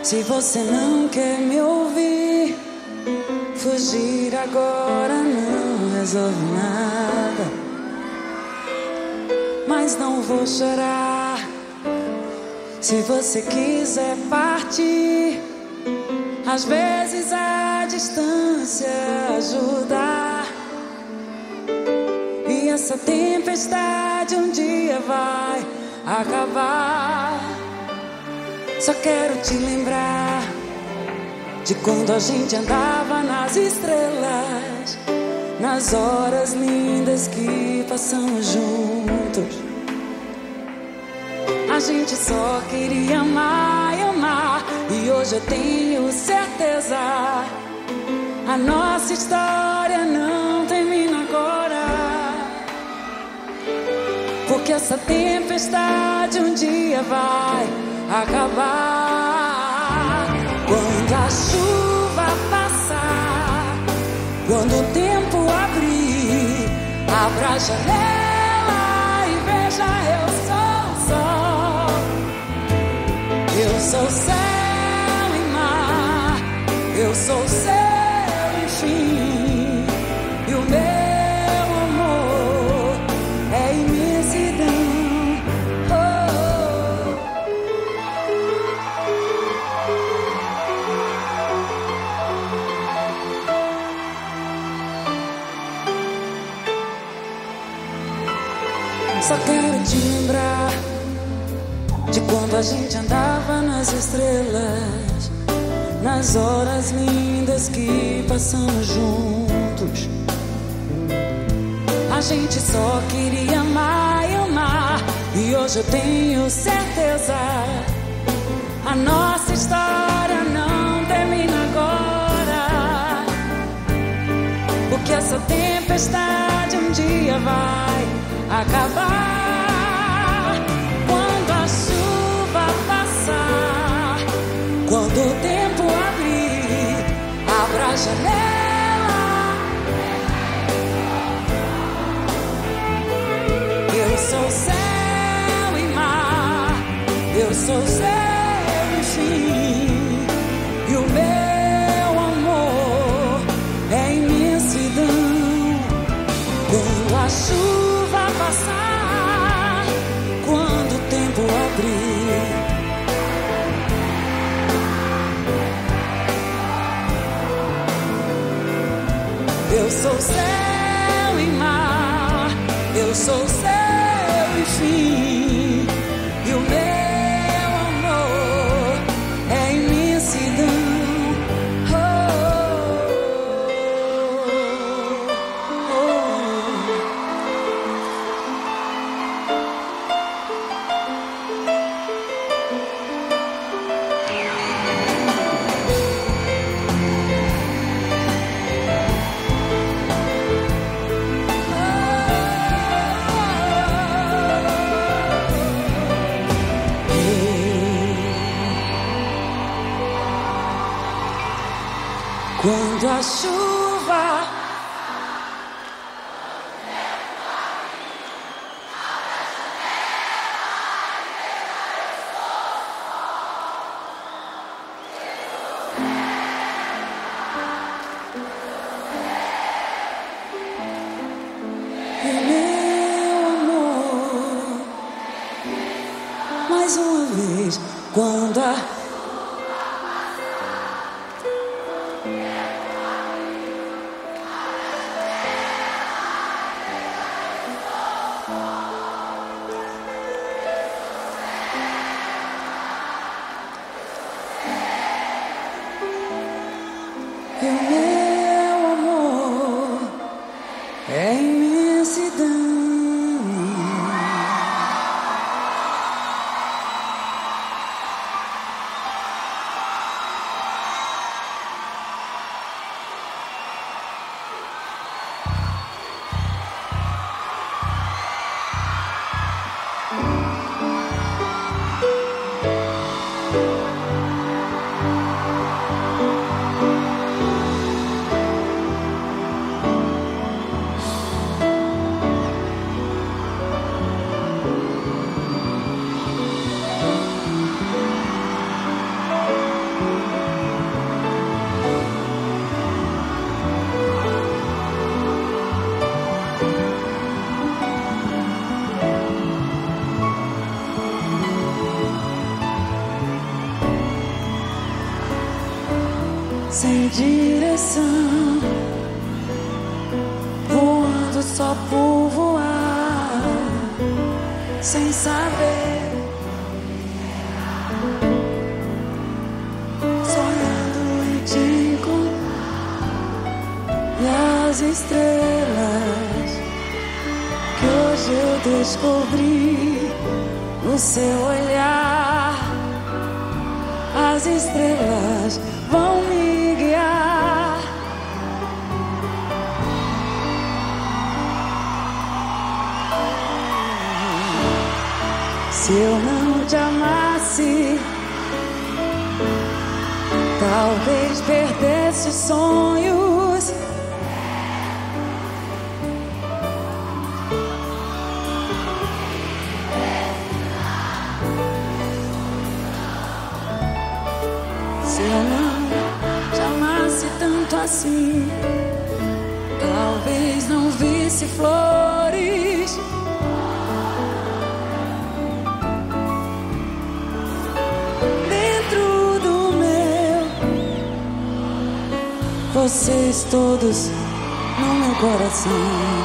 Speaker 1: se você não quer me ouvir? Fugir agora não resolve nada. Mas não vou chorar se você quiser partir. Às vezes a distância ajuda. E essa tempestade um dia vai acabar. Só quero te lembrar de quando a gente andava nas estrelas, nas horas lindas que passamos juntos. A gente só queria amar e amar, e hoje eu tenho certeza. A nossa história não termina agora. Porque essa tempestade um dia vai acabar. Quando a chuva passar, quando o tempo abrir, abra a janela e veja eu sou o sol. Eu sou céu e mar, eu sou céu e fim. A gente andava nas estrelas, nas horas lindas que passamos juntos. A gente só queria amar e amar, e hoje eu tenho certeza. A nossa história não termina agora. Porque essa tempestade um dia vai acabar. Eu seu olhar. As estrelas vão me guiar. Se eu não te amasse, talvez perdesse os sonhos. Coração.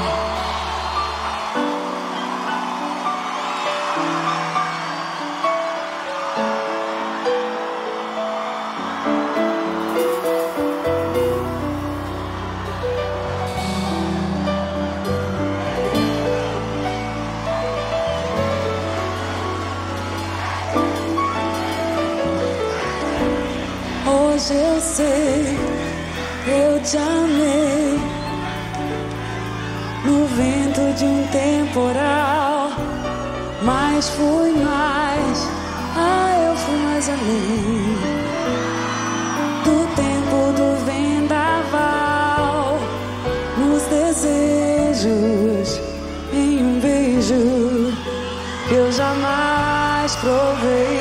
Speaker 1: Mais além do tempo do vendaval, nos desejos, em um beijo que eu jamais provei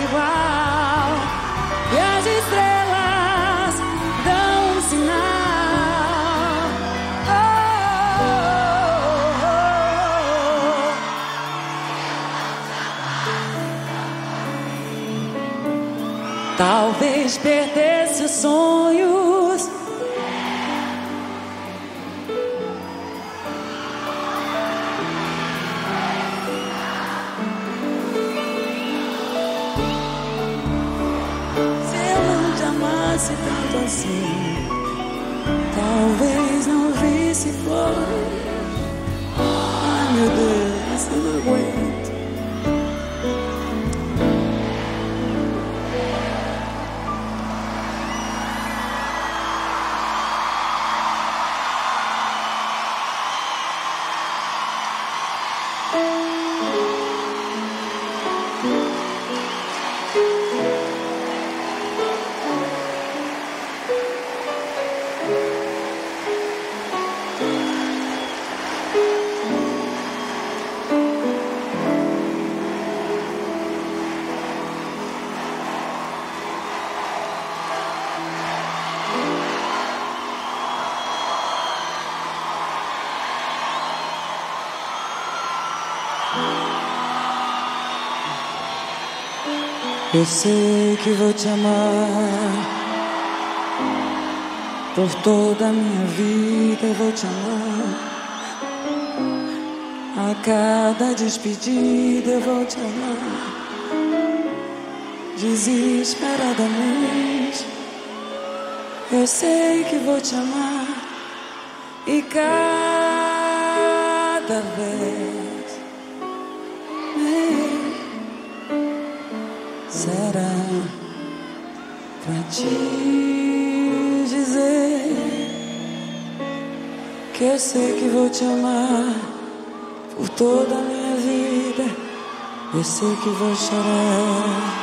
Speaker 1: Eu sei que vou te amar por toda a minha vida. Eu vou te amar a cada despedida. Eu vou te amar desesperadamente. Eu sei que vou te amar e cada vez te dizer que eu sei que vou te amar por toda a minha vida. Eu sei que vou chorar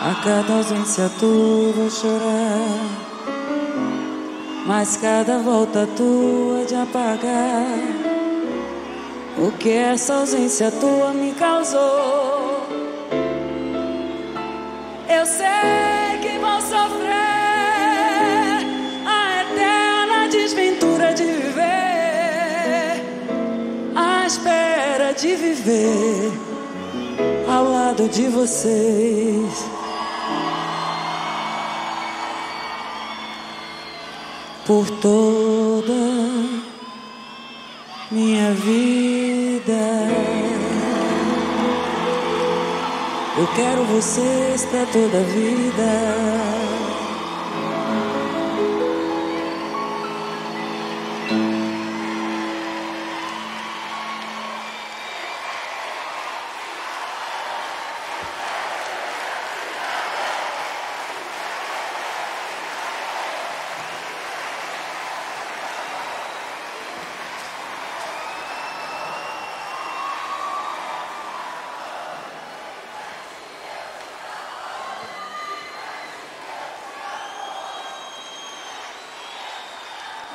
Speaker 1: a cada ausência tua, vou chorar. Mas cada volta tua de apagar o que essa ausência tua me causou. Eu sei que vou sofrer a eterna desventura de viver, à espera de viver ao lado de vocês. por toda quero vocês pra toda a vida.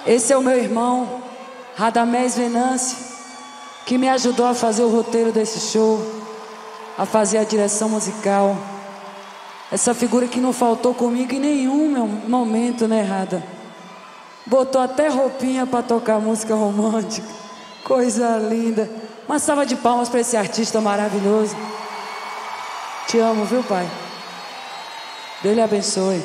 Speaker 1: Esse é o meu irmão, Radamés Venâncio, que me ajudou a fazer o roteiro desse show, a fazer a direção musical. Essa figura que não faltou comigo em nenhum momento, né, Rada? Botou até roupinha para tocar música romântica. Coisa linda. Uma salva de palmas para esse artista maravilhoso. Te amo, viu, pai? Deus lhe abençoe.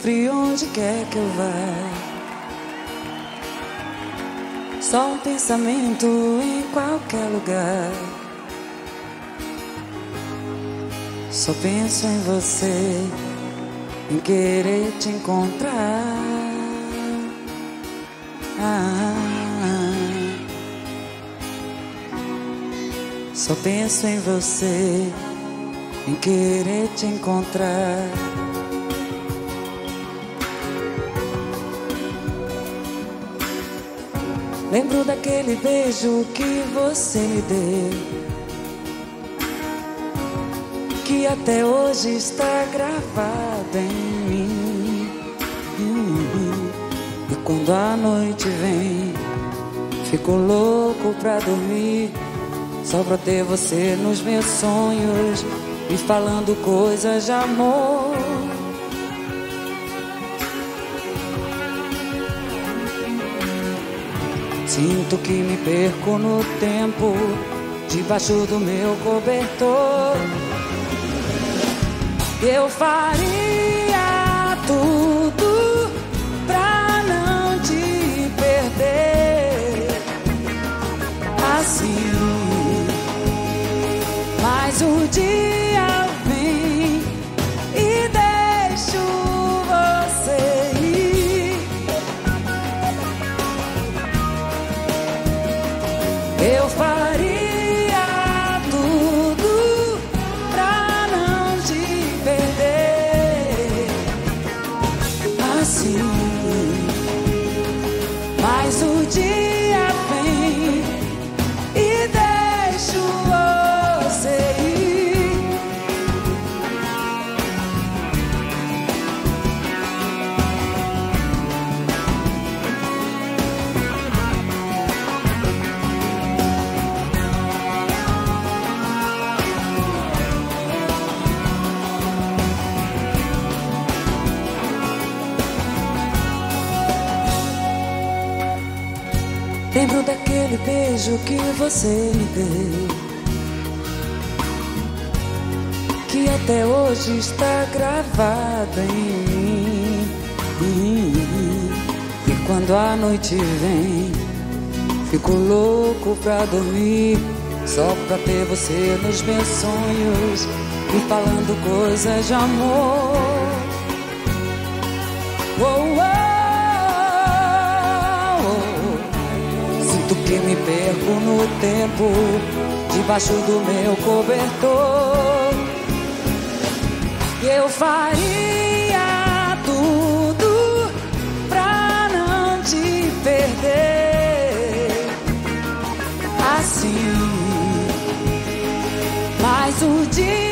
Speaker 1: Sempre onde quer que eu vá. Só um pensamento em qualquer lugar. Só penso em você, em querer te encontrar. Ah, só penso em você, em querer te encontrar. Lembro daquele beijo que você me deu, que até hoje está gravado em mim. E quando a noite vem, fico louco pra dormir, só pra ter você nos meus sonhos e falando coisas de amor. Sinto que me perco no tempo, debaixo do meu cobertor. Eu faria tudo pra não te perder. Assim, mas o dia. Você me deu. Que até hoje está gravado em mim. E quando a noite vem, fico louco pra dormir. Só pra ter você nos meus sonhos e falando coisas de amor. Oh, oh. Que me perco no tempo, debaixo do meu cobertor. E eu faria tudo pra não te perder. Assim, mas o dia.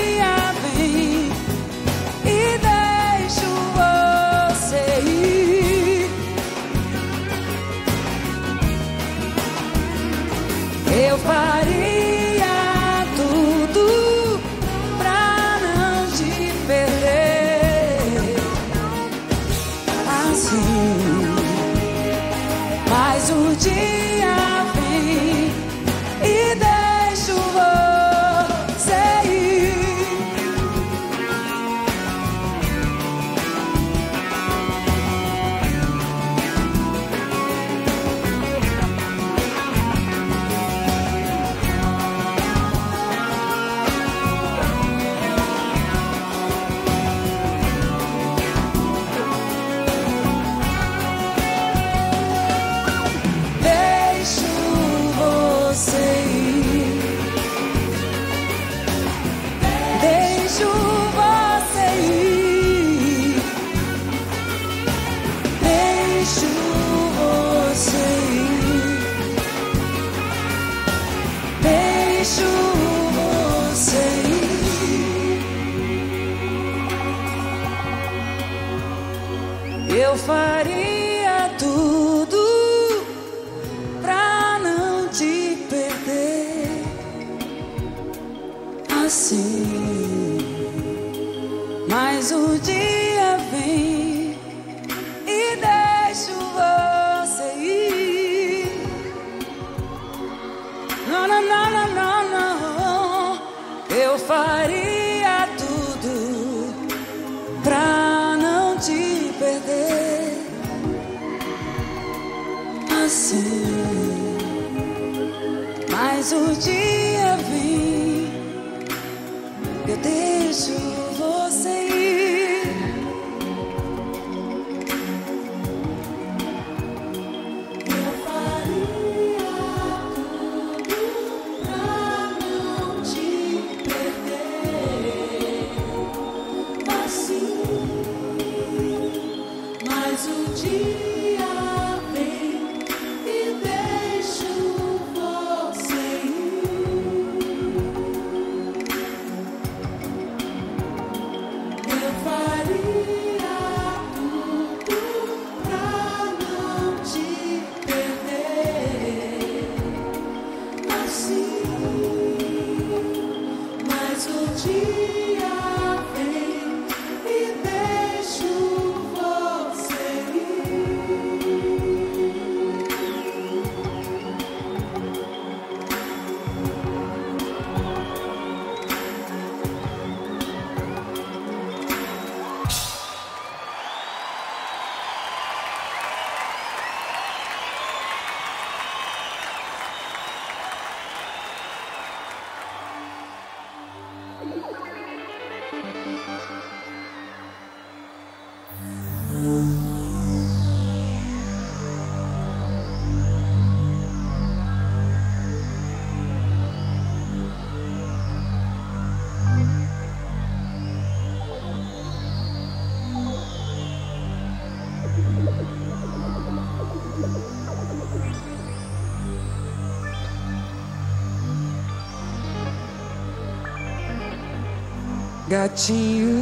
Speaker 1: Gatinho,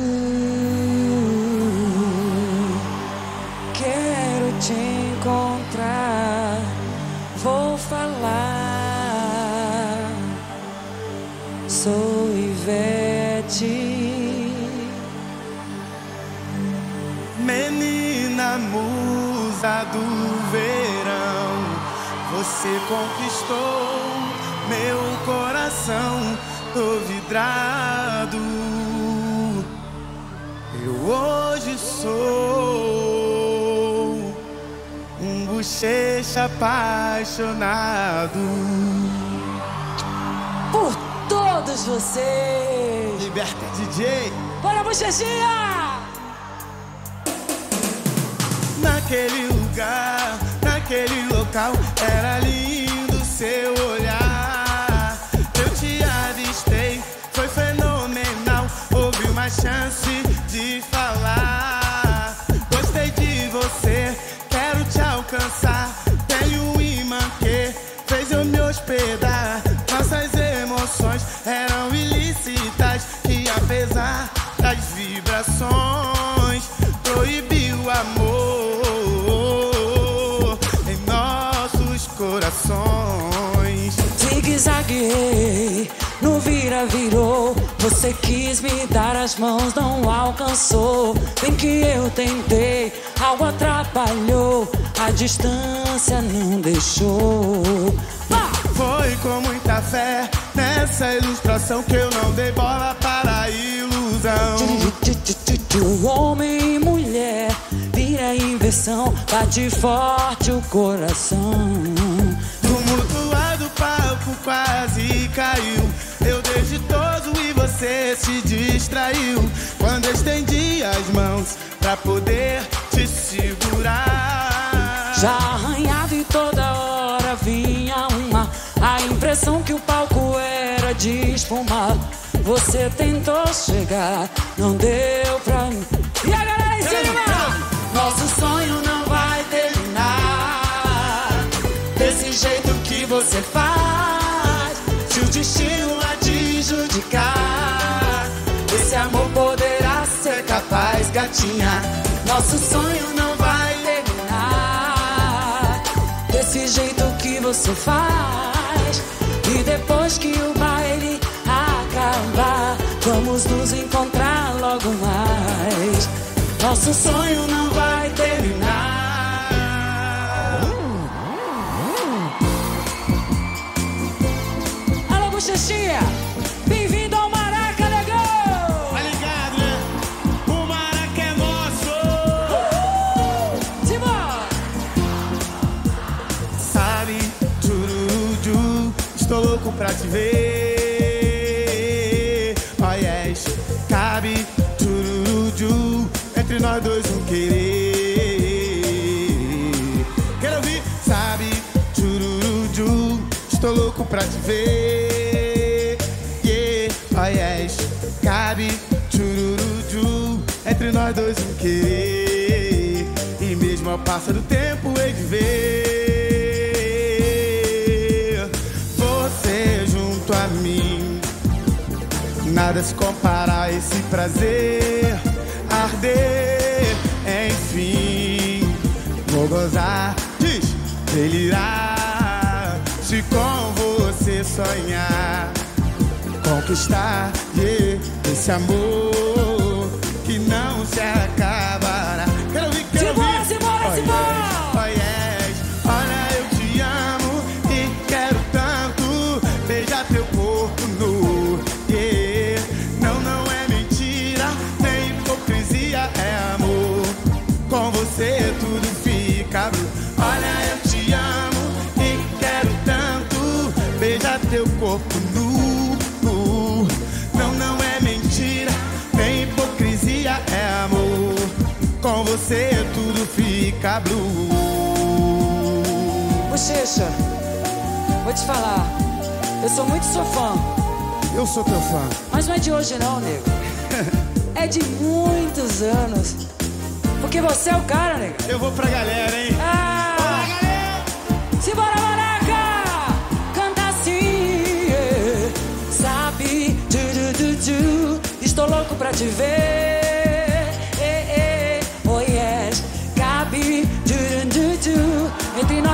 Speaker 1: quero te encontrar. Vou falar. Sou Ivete.
Speaker 7: Menina musa do verão, você conquistou meu coração, tô vidrado. Bochecha apaixonado.
Speaker 1: Por todos vocês.
Speaker 7: Liberta DJ.
Speaker 1: Bora, bochechinha!
Speaker 7: Naquele lugar, naquele local, era lindo seu olhar. Eu te avistei, foi fenomenal. Houve uma chance Você
Speaker 1: quis me dar as mãos, não alcançou. Bem que eu tentei, algo atrapalhou. A distância não deixou. Ah!
Speaker 7: Foi com muita fé nessa ilustração que eu não dei bola para a ilusão.
Speaker 1: Homem e mulher vira inversão, bate forte o coração.
Speaker 7: Tumultuado o palco quase caiu. Distraiu. Quando estendi as mãos pra poder te segurar.
Speaker 1: Já arranhado e toda hora vinha uma A impressão que o palco era de espuma Você tentou chegar, não deu pra mim E a galera em cima! Nosso sonho não vai terminar Desse jeito que você faz gatinha. Nosso sonho não vai terminar. Desse jeito que você faz. E depois que o baile acabar, vamos nos encontrar logo mais. Nosso sonho não vai
Speaker 7: louco pra te ver. Oh yes, cabe, tchuruju, entre nós dois um querer. Quero ouvir, sabe, tchuruju, estou louco pra te ver. Yeah, oh yes, cabe, tchuruju, entre nós dois um querer. E mesmo ao passar do tempo, hei de ver Nada se compara a esse prazer arder. Enfim, vou gozar, diz, delirar. Se com você sonhar, conquistar yeah, esse amor que não se acabará. Quero ouvir, quero
Speaker 1: Simbora,
Speaker 7: ouvir.
Speaker 1: simbora,
Speaker 7: Oh,
Speaker 1: simbora.
Speaker 7: Fica blue.
Speaker 1: Bochecha, vou te falar. Eu sou muito seu fã,
Speaker 7: Eu sou teu fã.
Speaker 1: mas não é de hoje não, nego. É de muitos anos. Porque você é o cara, nego.
Speaker 7: Eu vou pra galera, hein?
Speaker 1: Ah! Simbora, Maraca! Canta assim, yeah. sabe? Du, du, du, du. Estou louco pra te ver.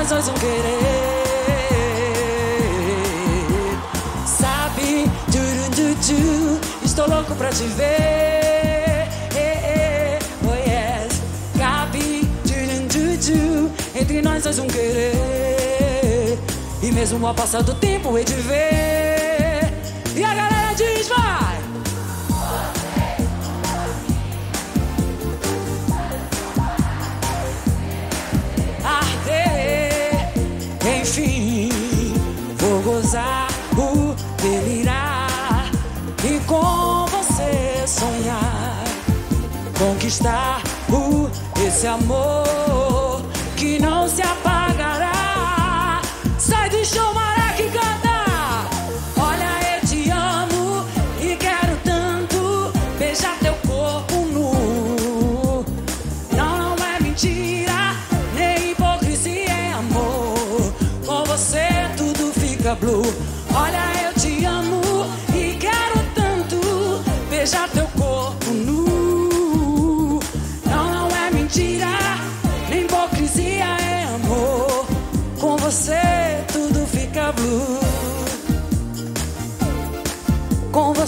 Speaker 1: Nós dois um querer. Sabe? Du, du, du. Estou louco pra te ver. Oh yes, cabe. Du, du. Entre nós dois um querer. E mesmo ao passar do tempo, hei de ver. E a galera diz, vai! Conquistar o esse amor que não se apagará.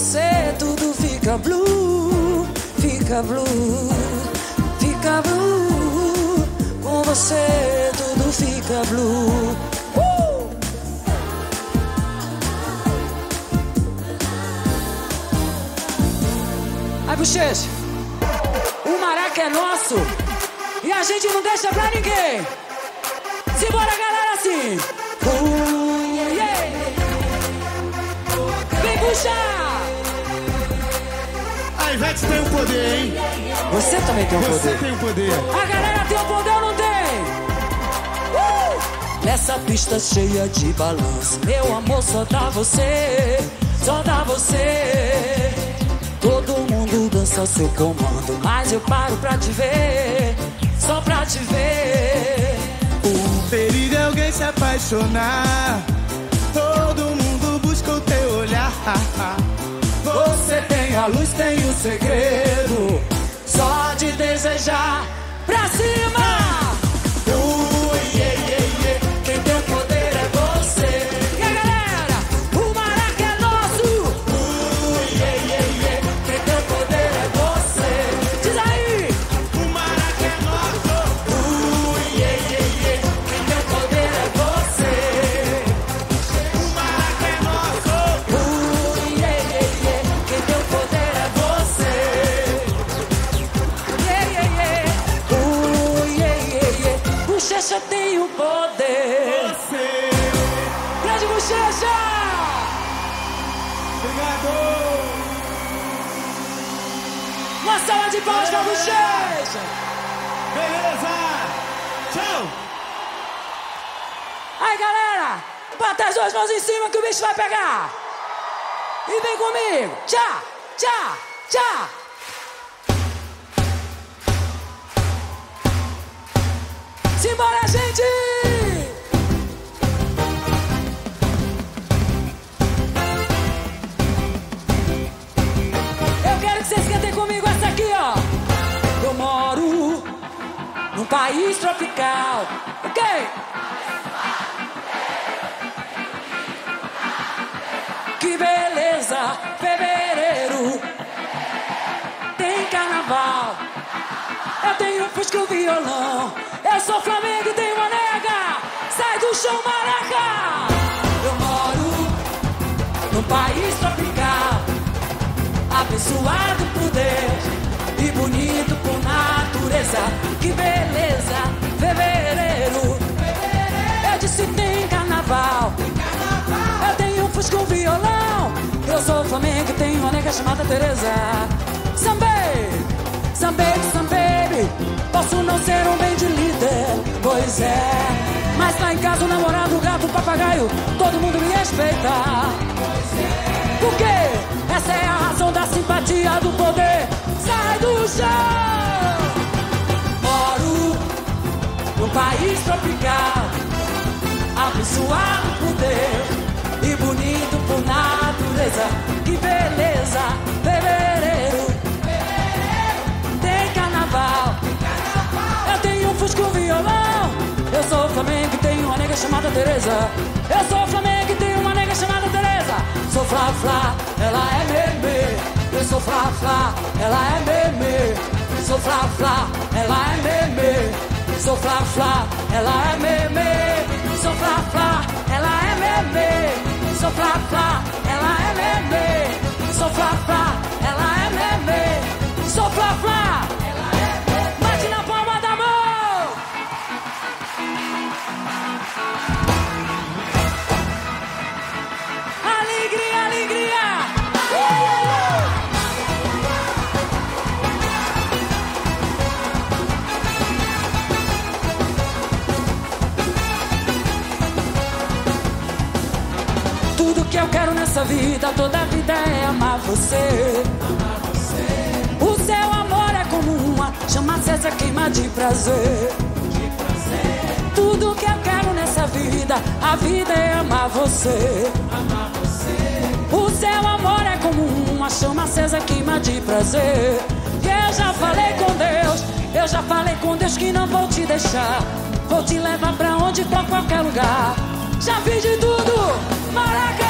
Speaker 1: Você tudo fica blue, fica blue, fica blue. Com você tudo fica blue. Uh! Ai, bochecha, o maraca é nosso e a gente não deixa pra ninguém. Simbora, galera, assim. Uh, yeah. Vem puxar!
Speaker 7: Ivete tem o poder, hein?
Speaker 1: Você também tem um
Speaker 7: Você
Speaker 1: poder.
Speaker 7: tem o poder.
Speaker 1: A galera tem o poder ou não tem? Uh! Nessa pista cheia de balanço, meu amor, só dá você, só dá você. Todo mundo dança ao seu comando, mas eu paro pra te ver, só pra te ver.
Speaker 7: O perigo é alguém se apaixonar. Todo mundo busca o teu olhar.
Speaker 1: Você tem a luz, tem o segredo, só de desejar pra cima. Palmas pra vocês!
Speaker 7: Beleza! Tchau!
Speaker 1: Aí, galera! Bota as duas mãos em cima que o bicho vai pegar! E vem comigo! Tchá! Tchá! Tchá! Simbora, gente! País tropical. Ok? Que beleza, fevereiro. Tem carnaval. Eu tenho fusco e violão. Eu sou Flamengo e tenho uma nega. Sai do chão, maraca. Eu moro num país tropical. Abençoado por Deus e bonito por natureza. Que beleza, fevereiro. Eu disse tem carnaval. Eu tenho um fusco um violão. Eu sou Flamengo e tenho uma nega chamada Teresa. Sambei, sambei, sambei. Posso não ser um bem de líder, pois é. Mas lá em casa o namorado, o gato, o papagaio, todo mundo me respeita. Por quê? Essa é a razão da simpatia do poder. Sai do chão! País tropical, abençoado por Deus e bonito por natureza. Que beleza, fevereiro. Tem carnaval. Eu tenho um fusco violão. Eu sou Flamengo e tenho uma nega chamada Teresa. Eu sou Flamengo e tenho uma nega chamada Teresa. Sou Flá Flá, ela é meme. Eu sou Flá Flá, ela é meme. Sou Flá Flá, ela é meme. Sou Flá Flá, ela é meme. Sou Flá Flá, ela é meme. Sou Flá Flá, ela é meme. Sou Flá Flá, ela é meme. Sou Flá Flá. Vida, toda vida é amar você. O seu amor é como uma chama acesa queima de prazer. Tudo que eu quero nessa vida, a vida é amar você. O seu amor é como uma chama acesa queima de prazer. Eu já falei com Deus, eu já falei com Deus que não vou te deixar. Vou te levar pra onde, pra qualquer lugar. Já fiz de tudo, maraca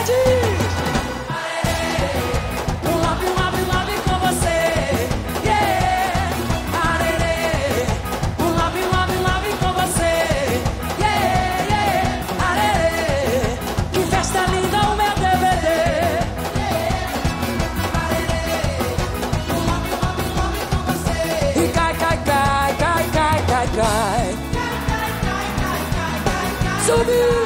Speaker 1: Subiu.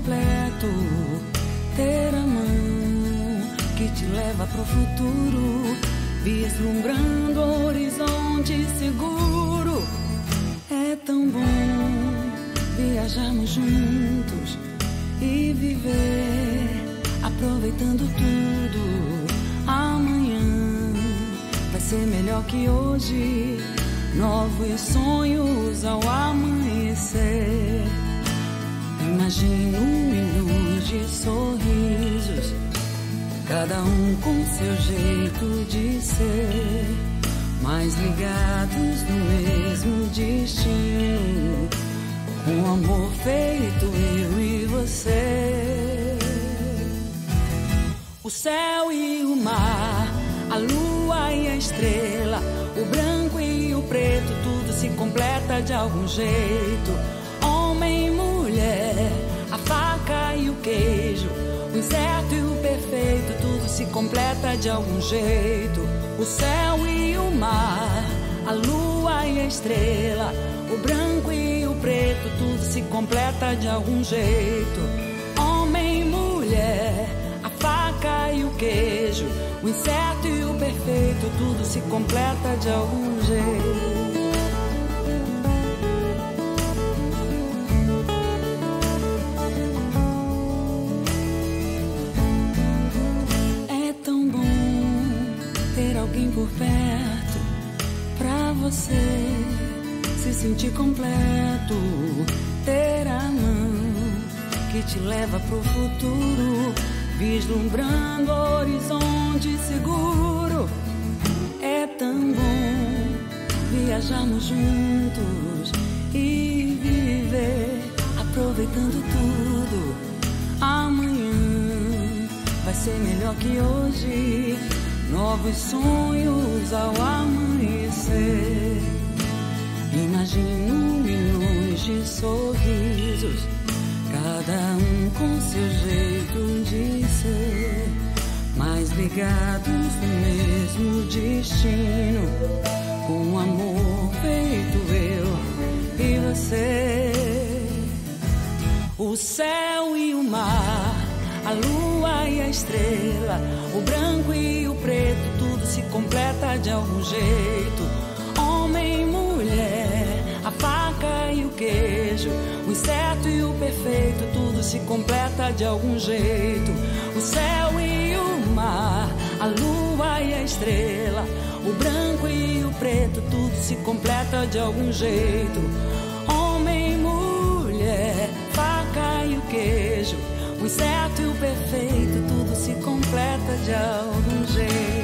Speaker 1: Completo. Ter a mão que te leva pro futuro, vislumbrando horizonte seguro. É tão bom viajarmos juntos e viver aproveitando tudo. Amanhã vai ser melhor que hoje. Novos sonhos ao amanhecer. Imagino milhões de sorrisos, cada um com seu jeito de ser, mas ligados no mesmo destino. Um amor feito eu e você. O céu e o mar, a lua e a estrela, o branco e o preto, tudo se completa de algum jeito. Queijo, o incerto e o perfeito, tudo se completa de algum jeito. O céu e o mar, a lua e a estrela, o branco e o preto, tudo se completa de algum jeito. Homem e mulher, a faca e o queijo, o incerto e o perfeito, tudo se completa de algum jeito. Alguém por perto pra você se sentir completo. Ter a mão que te leva pro futuro, vislumbrando horizonte seguro. É tão bom viajarmos juntos e viver aproveitando tudo. Amanhã vai ser melhor que hoje. Novos sonhos ao amanhecer. Imagino milhões de sorrisos, cada um com seu jeito de ser, mas ligados no mesmo destino, com amor feito eu e você. O céu e o mar, a lua e a estrela, o branco e o preto, tudo se completa de algum jeito. Homem mulher, a faca e o queijo, o incerto e o perfeito, tudo se completa de algum jeito. O céu e o mar, a lua e a estrela, o branco e o preto, tudo se completa de algum jeito. Homem mulher, faca e o queijo, o incerto e o perfeito, tudo se completa completa de algum jeito.